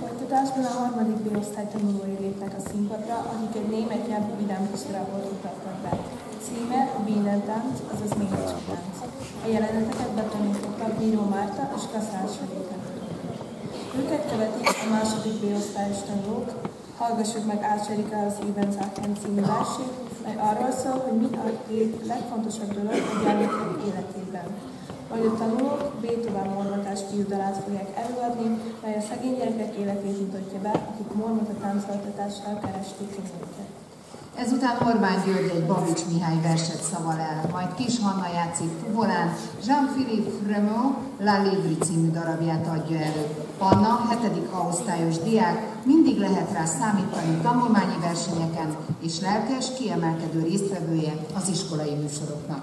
Folytatásban a harmadik B-osztály tanulói lépnek a színpadra, akik egy német nyelvű vidámkis darabot mutatnak be. Címe a Bienentánc, azaz Méhecsikánc. A jeleneteket betanítottak Bíró Márta és Kaszás Őket követik a második B-osztályos tanulók, hallgassuk meg Ács az Even Záken című versét, mely arról szól, hogy mi a két legfontosabb dolog a gyermekek életében. Majd a tanulók Beethoven mormatás fiúdalát fogják előadni, mely a szegény gyerekek életét mutatja be, akik mormata táncoltatással keresték őket. Ezután Orbán György egy Babics Mihály verset szaval el, majd Kis Hanna játszik Fubolán, Jean-Philippe Fremont La Livre című darabját adja elő. Anna, hetedik A-osztályos diák, mindig lehet rá számítani tanulmányi versenyeken, és lelkes, kiemelkedő résztvevője az iskolai műsoroknak.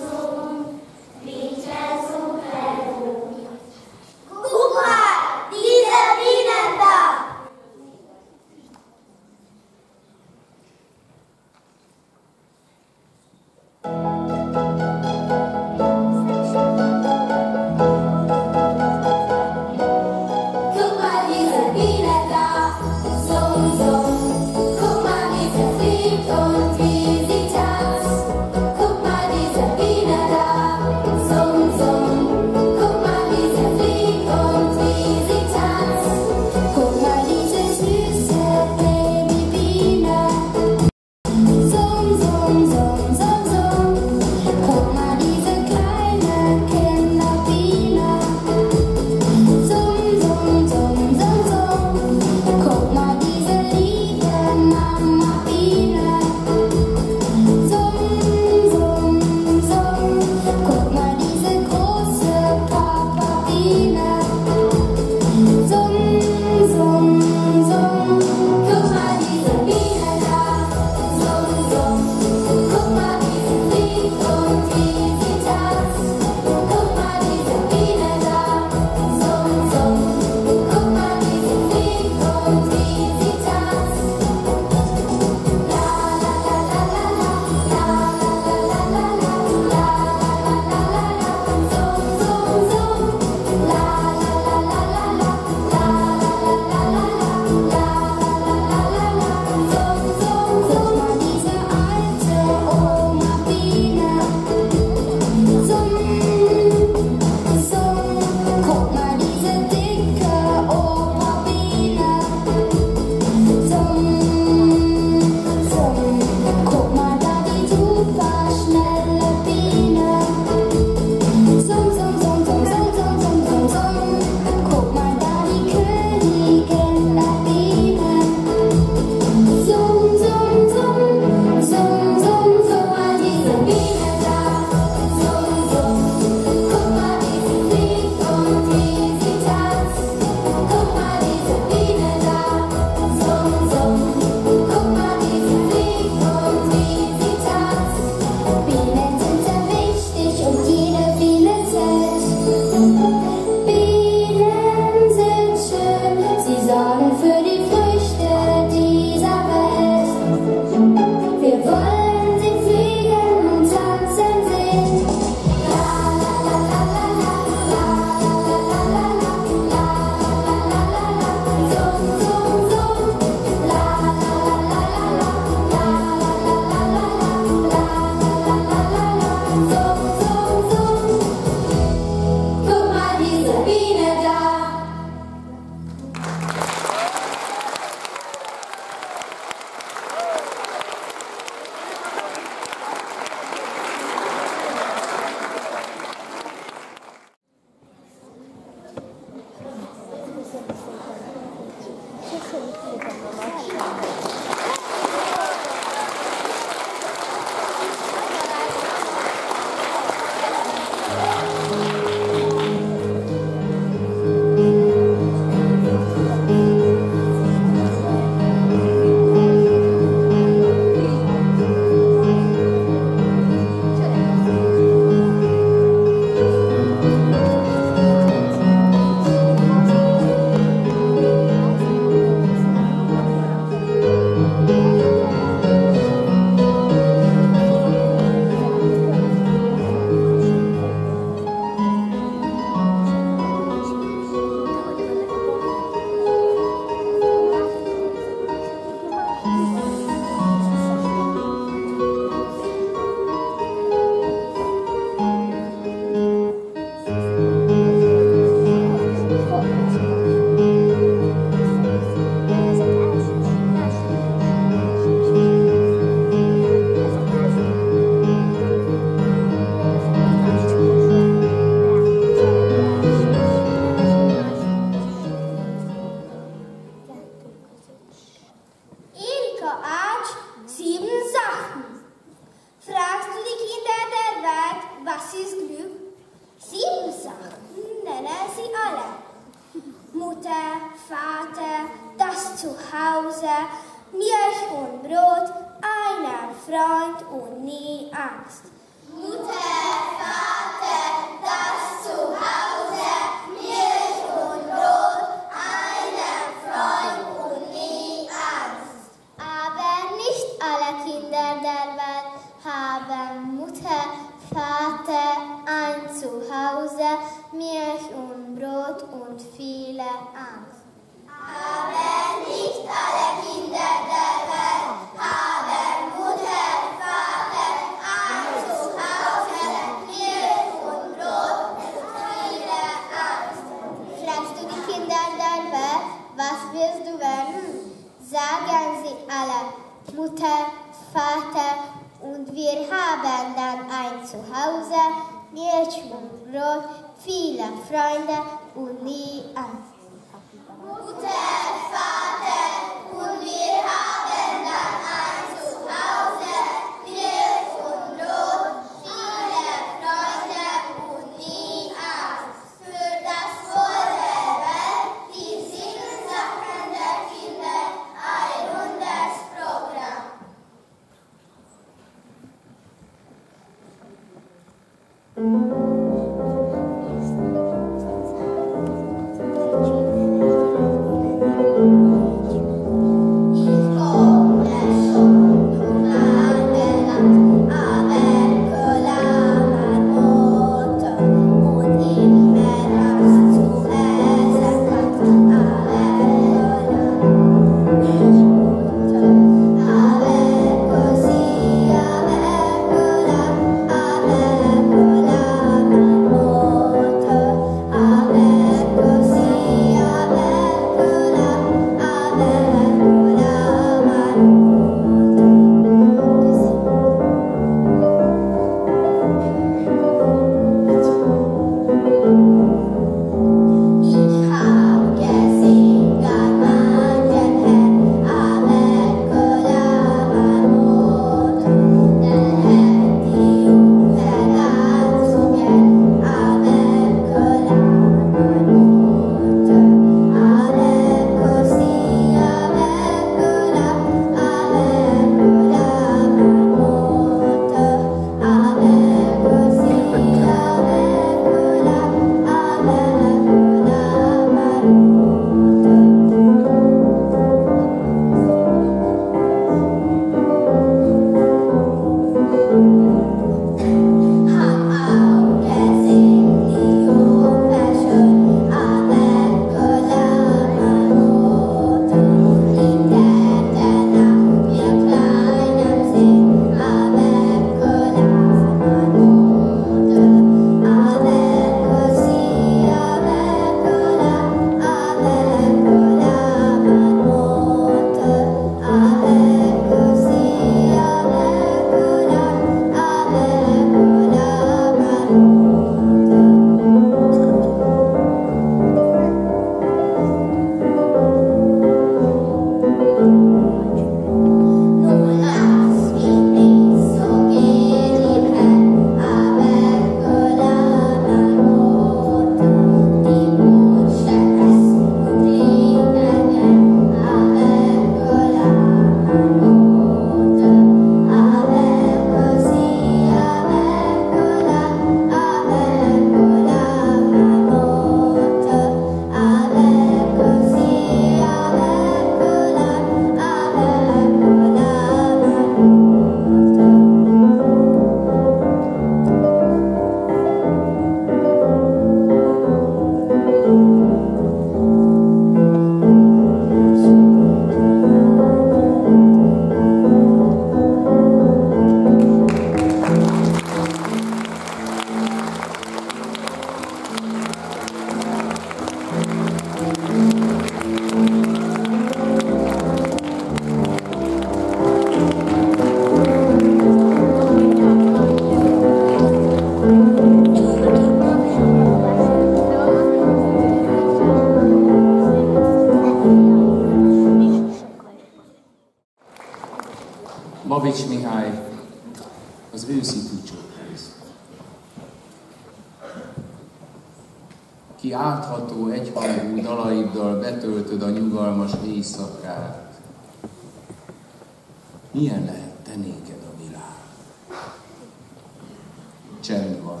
Csend van.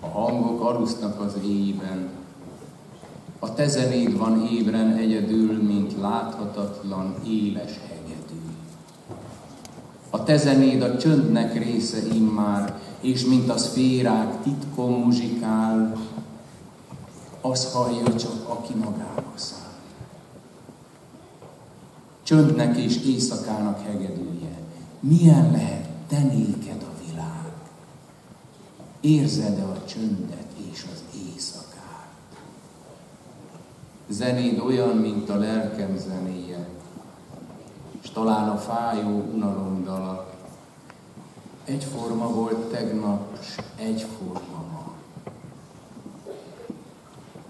A hangok alusznak az éjben, a te zenéd van ébren egyedül, mint láthatatlan, éles hegedű. A te zenéd a csöndnek része immár, és mint a szférák titkon muzsikál, az hallja csak, aki magába száll. Csöndnek és éjszakának hegedűje, milyen lehet te néked? Érzed-e a csöndet és az éjszakát? Zenéd olyan, mint a lelkem zenéje, és talán a fájó unalomdala. Egyforma volt tegnap, s egyforma ma.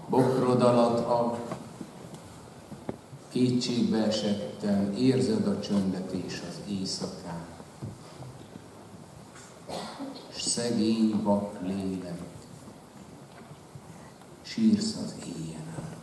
Bokrod alatt a kétségbe esettem, érzed a csöndet és az éjszakát. S szegény vak lélek, sírsz az éjjel.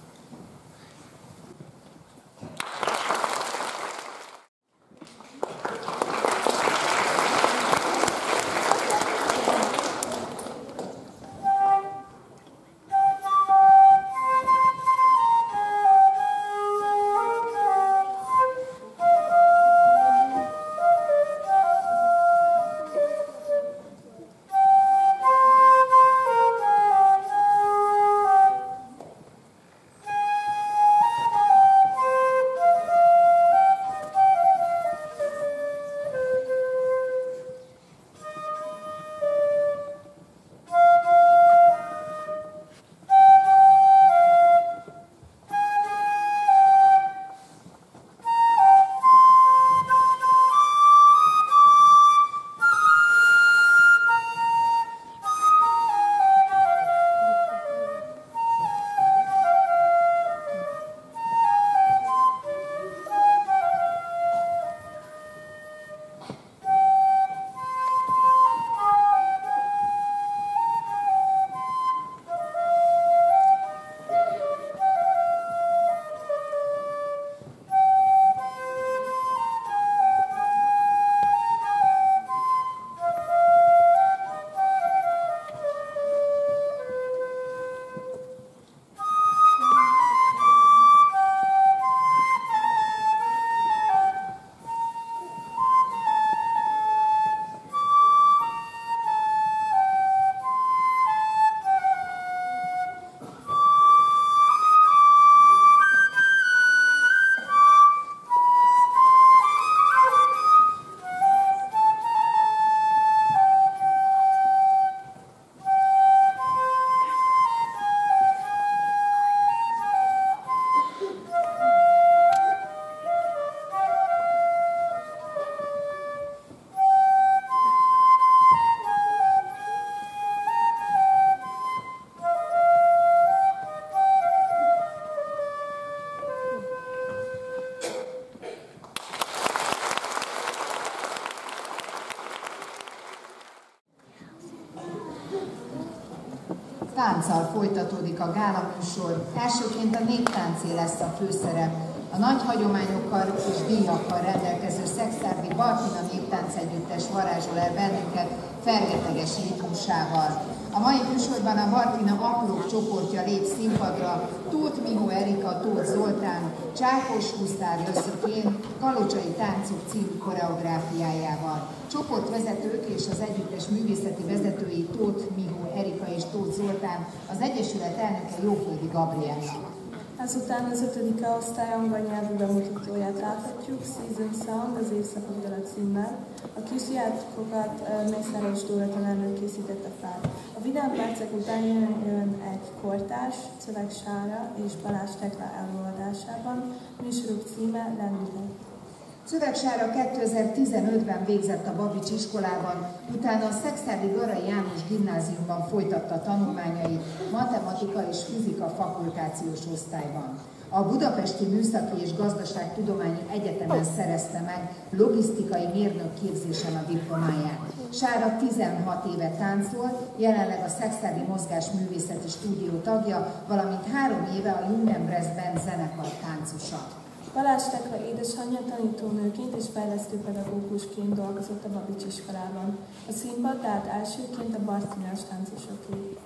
Tánccal folytatódik a gála műsor. Elsőként a néptáncé lesz a főszerep. A nagy hagyományokkal és díjakkal rendelkező Szexárdi Bartina Néptánc Együttes varázsol el bennünket fergeteges ritmusával. A mai műsorban a Bartina aprók csoportja lép színpadra, Tóth Mihó Erika, Tóth Zoltán, Csákos Husztár Löszökén, Kalocsai Táncok című koreográfiájával. Csoportvezetők és az együttes művészeti vezetői Tóth Mihó Erika és Tóth Zoltán, az Egyesület elnöke Jóföldi Gabriella. Ezután az ötödik osztály angol nyelvű bemutatóját láthatjuk, Season Sound, az évszakok dala címmel. A kisjátékokat Mészáros Dóra tanárnő készítette fel. A vidám percek után jön, jön egy kortás, Szöveg Sára és Balázs Tekla előadásában. Műsoruk címe Lendület. Szövegsára 2015-ben végzett a Babics iskolában, utána a Szexádi Garai János gimnáziumban folytatta tanulmányait matematika és fizika fakultációs osztályban. A Budapesti Műszaki és Gazdaságtudományi Egyetemen szerezte meg logisztikai mérnök képzésen a diplomáját. Sára 16 éve táncol, jelenleg a Szexádi Mozgás Művészeti Stúdió tagja, valamint három éve a Jungenbrezben zenekar táncosa. Balázs Tekla édesanyja tanítónőként és fejlesztőpedagógusként dolgozott a Babics iskolában. A színpad tehát elsőként a Barcinás táncosoké.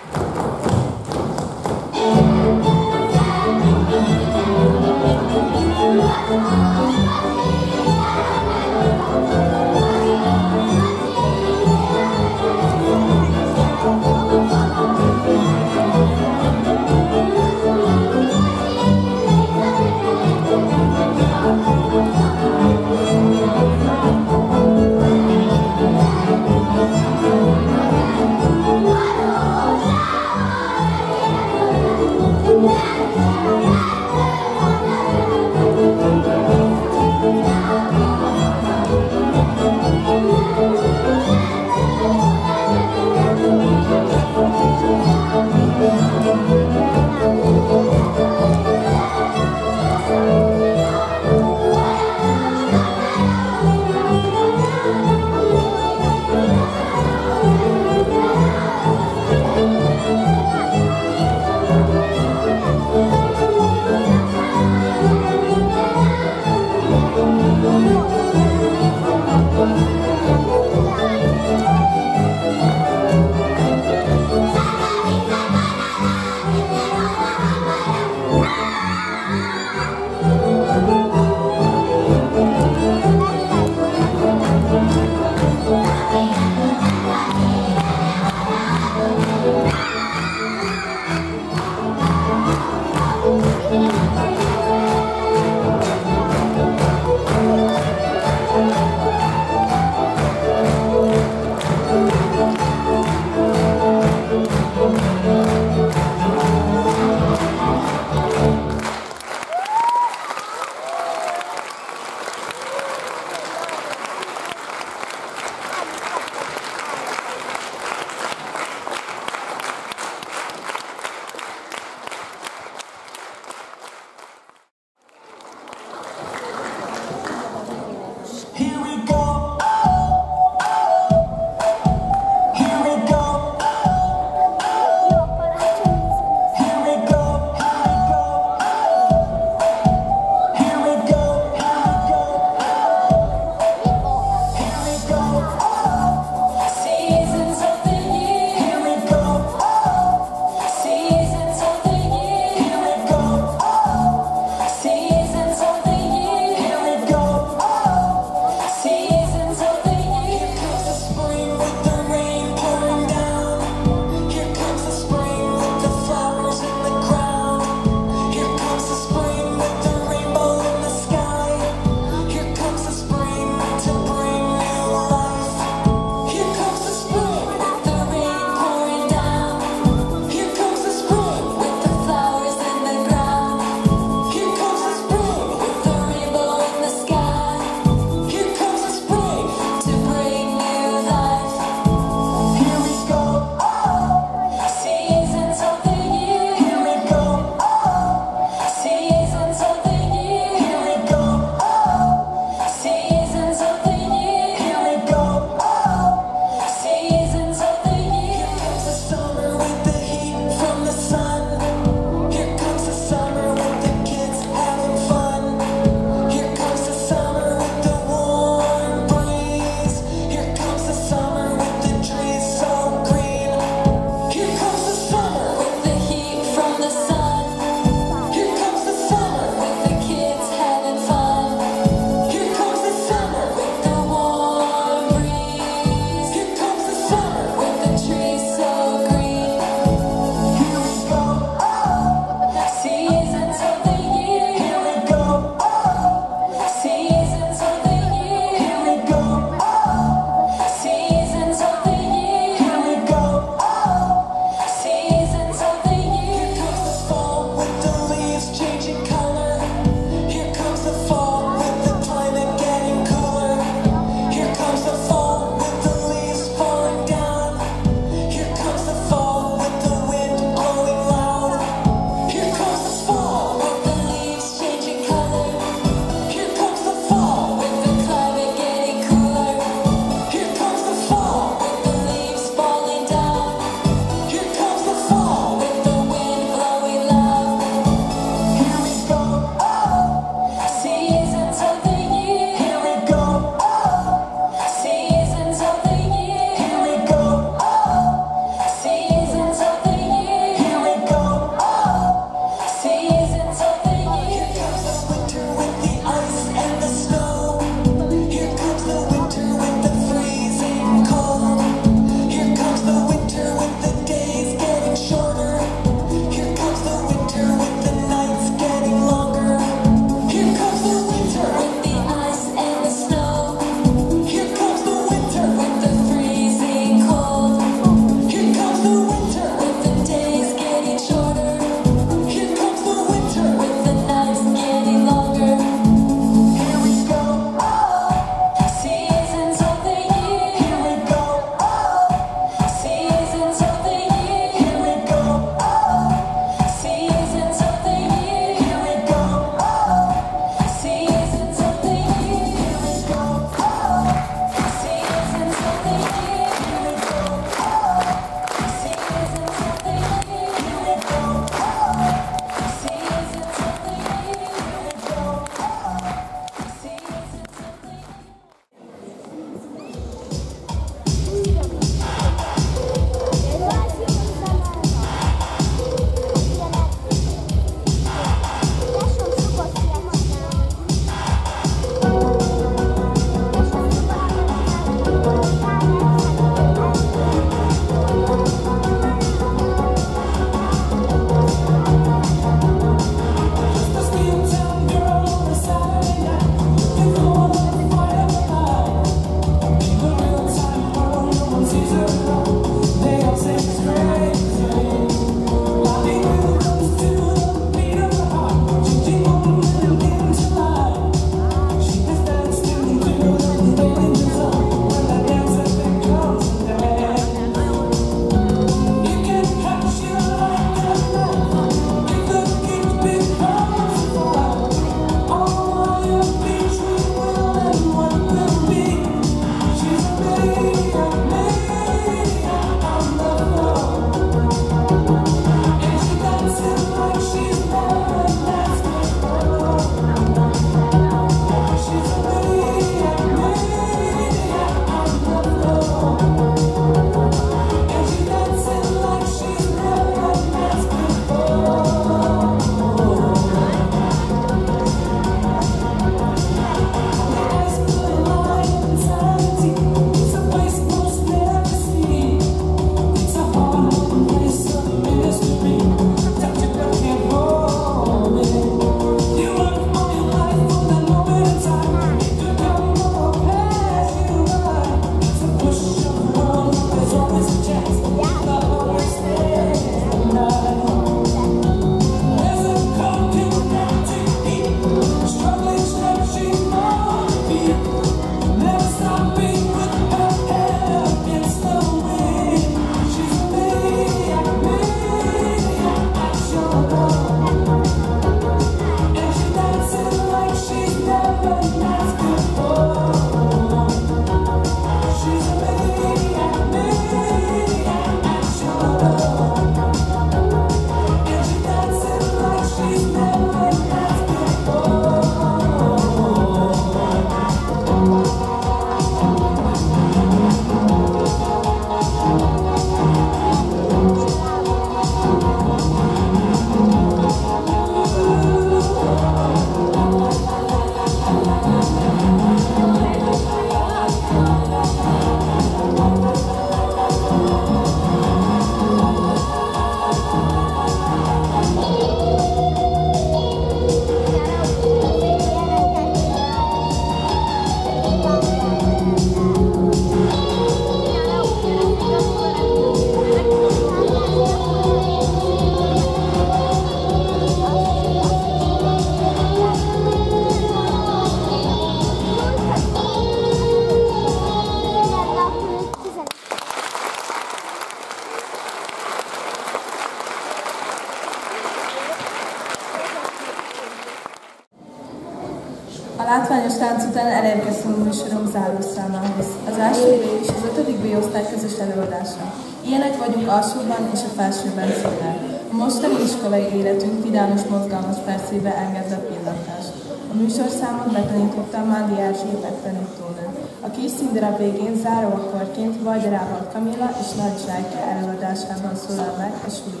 Vidámos mozgalmas percébe engedve pillantást. A műsorszámot betanította Mándi Erzsé tanítónő. A kis színdarab végén záró akkorként Vajderával Kamilla és Nagy Zsájke előadásában szólal meg a suli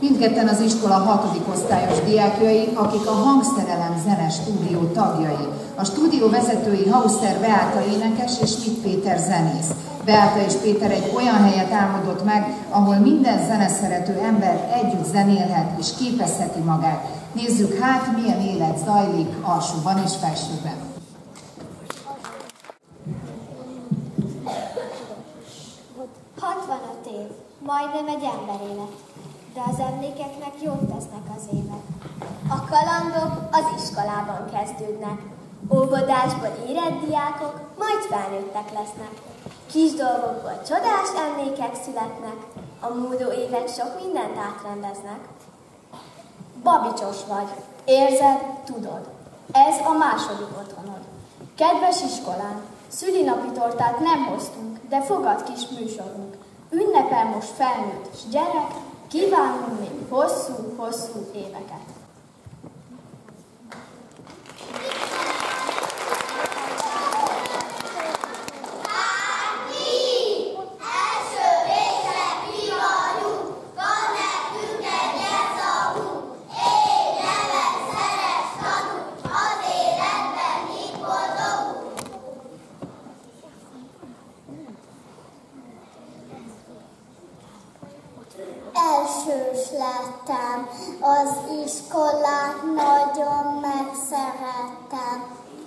Mindketten az iskola hatodik osztályos diákjai, akik a hangszerelem zene stúdió tagjai. A stúdió vezetői Hausser Beáta énekes és Schmidt Péter zenész. Beáta és Péter egy olyan helyet álmodott meg, ahol minden zeneszerető ember együtt zenélhet és képezheti magát. Nézzük hát, milyen élet zajlik alsóban és felsőben. év, majdnem egy élet, de az emlékeknek jót tesznek az évek. A kalandok az iskolában kezdődnek, óvodásból érett diákok, majd felnőttek lesznek. Kis dolgokból csodás emlékek születnek, a múló évek sok mindent átrendeznek. Babicsos vagy, érzed, tudod. Ez a második otthonod. Kedves iskolán, szülinapi tortát nem hoztunk, de fogad kis műsorunk. Ünnepel most felnőtt és gyerek, kívánunk még hosszú-hosszú éveket.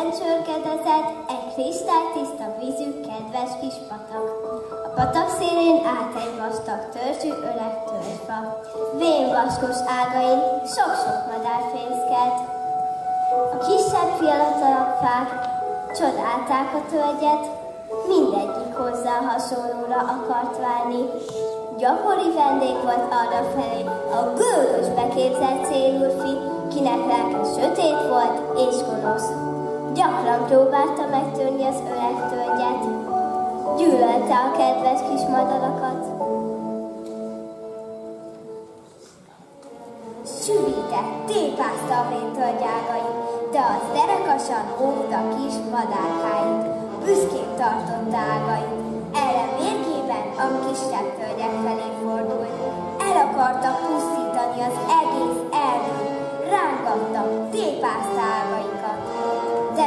ezen csörgedezett egy kristálytiszta vízű kedves kis patak. A patak szélén állt egy vastag törzsű öreg törzsfa. Vén vaskos ágain sok-sok madár fészkelt. A kisebb fiatalabb fák csodálták a tölgyet, mindegyik hozzá hasonlóra akart válni. Gyakori vendég volt arra felé a gőgös beképzelt célúrfi, kinek lelke sötét volt és gonosz. Gyakran próbálta megtörni az öreg tölgyet, Gyűlölte a kedves kis madarakat. Süvített, tépázta a véntölgyágait, de az derekasan óvta kis madárkáit. Büszkén tartotta ágait. Erre mérgében a kisebb tölgyek felé fordult. El akarta pusztítani az egész erdőt. Rángatta, tépázta ágaikat.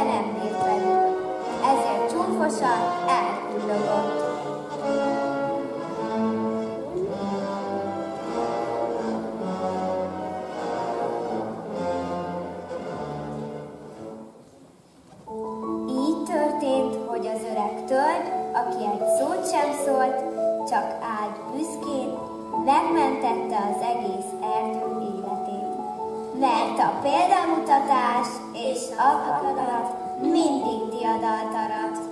De nem bírt velük. Ezért csúfosan el akarat mindig diadalt arat.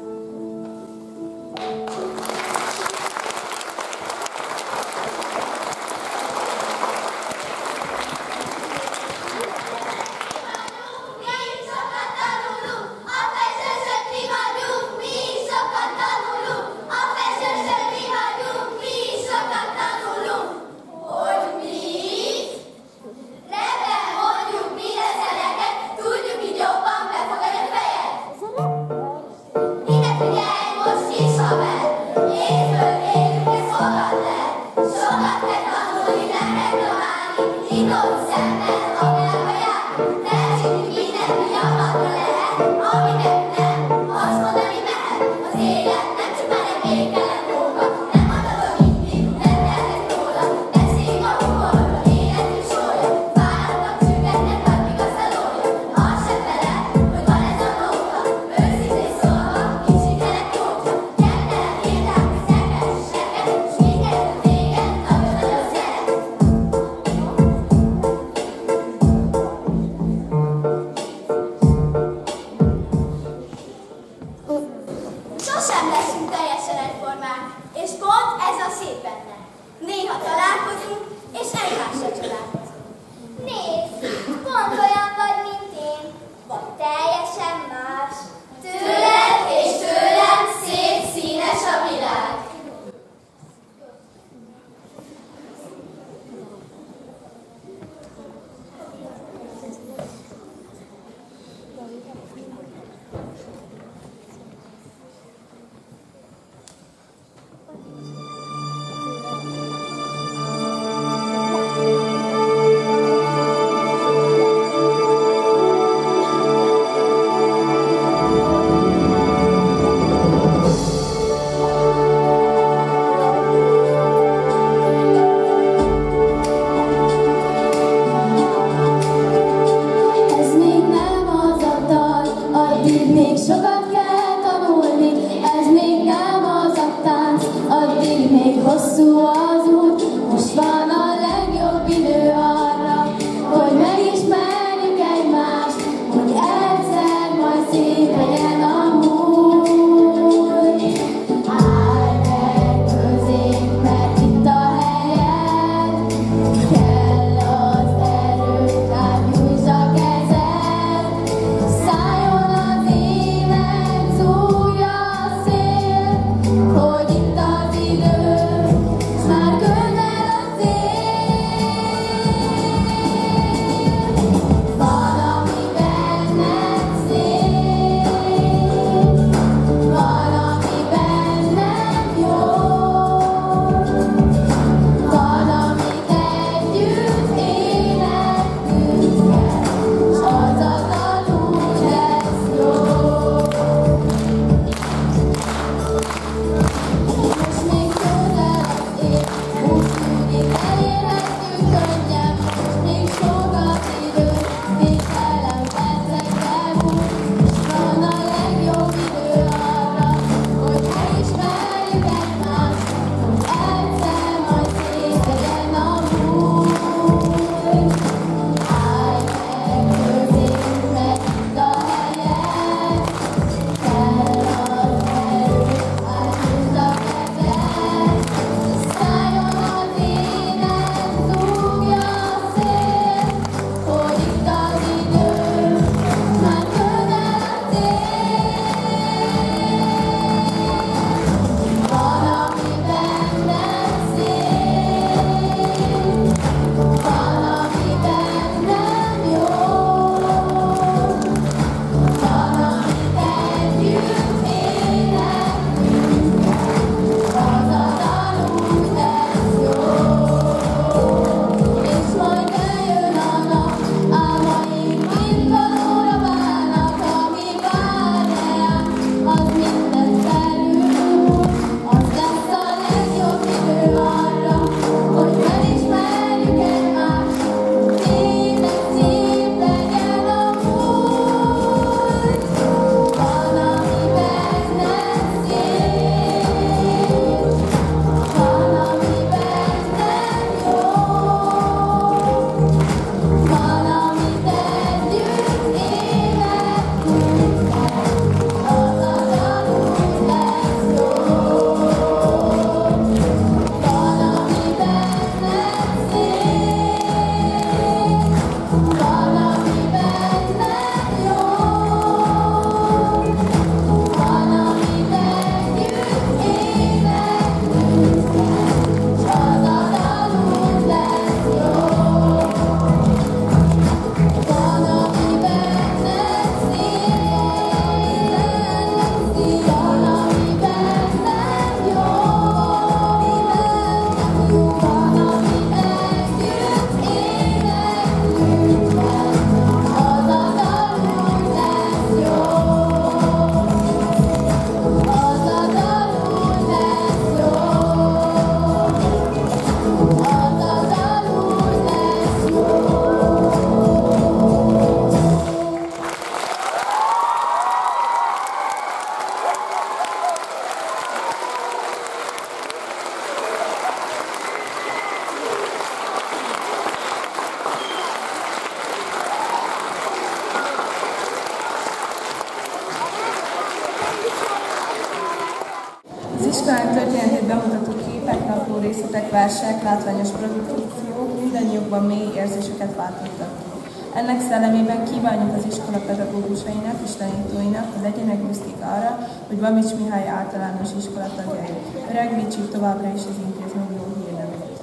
Kívánjuk az iskola pedagógusainak és tanítóinak, hogy legyenek büszkék arra, hogy Babics Mihály általános iskola tagjai. Öregvítsük továbbra is az intézmény jó hírnevét.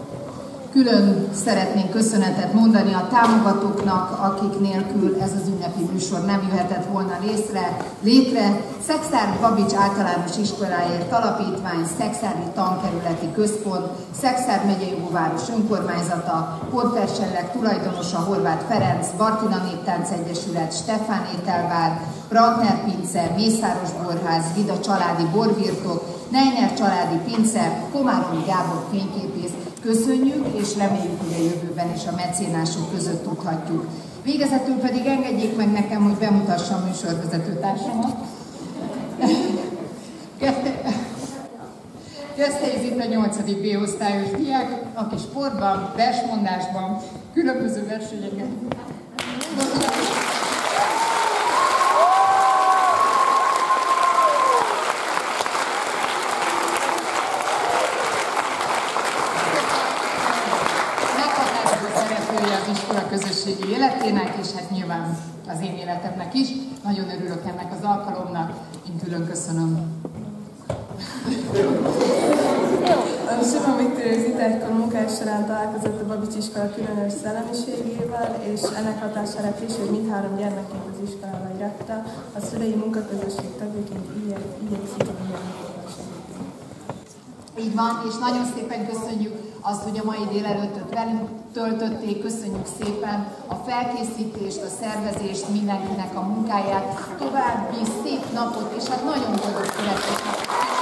Külön szeretnénk köszönetet mondani a támogatóknak, akik nélkül ez az ünnepi műsor nem jöhetett volna részre, létre. Szexár Babics általános iskoláért alapítvány, Szexári tankerületi központ, Szexár megyei óváros önkormányzata, Portersenleg tulajdonosa Horváth Ferenc, Bartinané Néptánc Egyesület, Stefán Ételvár, Brandner Pince, Mészáros Borház, Vida Családi Borvirtok, Neiner Családi Pince, Komáromi Gábor fényképész. Köszönjük, és reméljük, hogy a jövőben is a mecénások között tudhatjuk. Végezetül pedig engedjék meg nekem, hogy bemutassam műsorvezető társamat. Gesztei Zita 8. B-osztályos diák, aki sportban, versmondásban, különböző versenyeken ennek az alkalomnak, én külön köszönöm. Simon Viktor Zita egykor munkás során találkozott a Babics iskola különös szellemiségével, és ennek hatására később mindhárom gyermekét az iskolába iratta. A szülei munkaközösség tagjaként igyekszik így van, és nagyon szépen köszönjük azt, hogy a mai délelőttöt velünk töltötték, köszönjük szépen a felkészítést, a szervezést, mindenkinek a munkáját, további szép napot, és hát nagyon boldog születésnapot!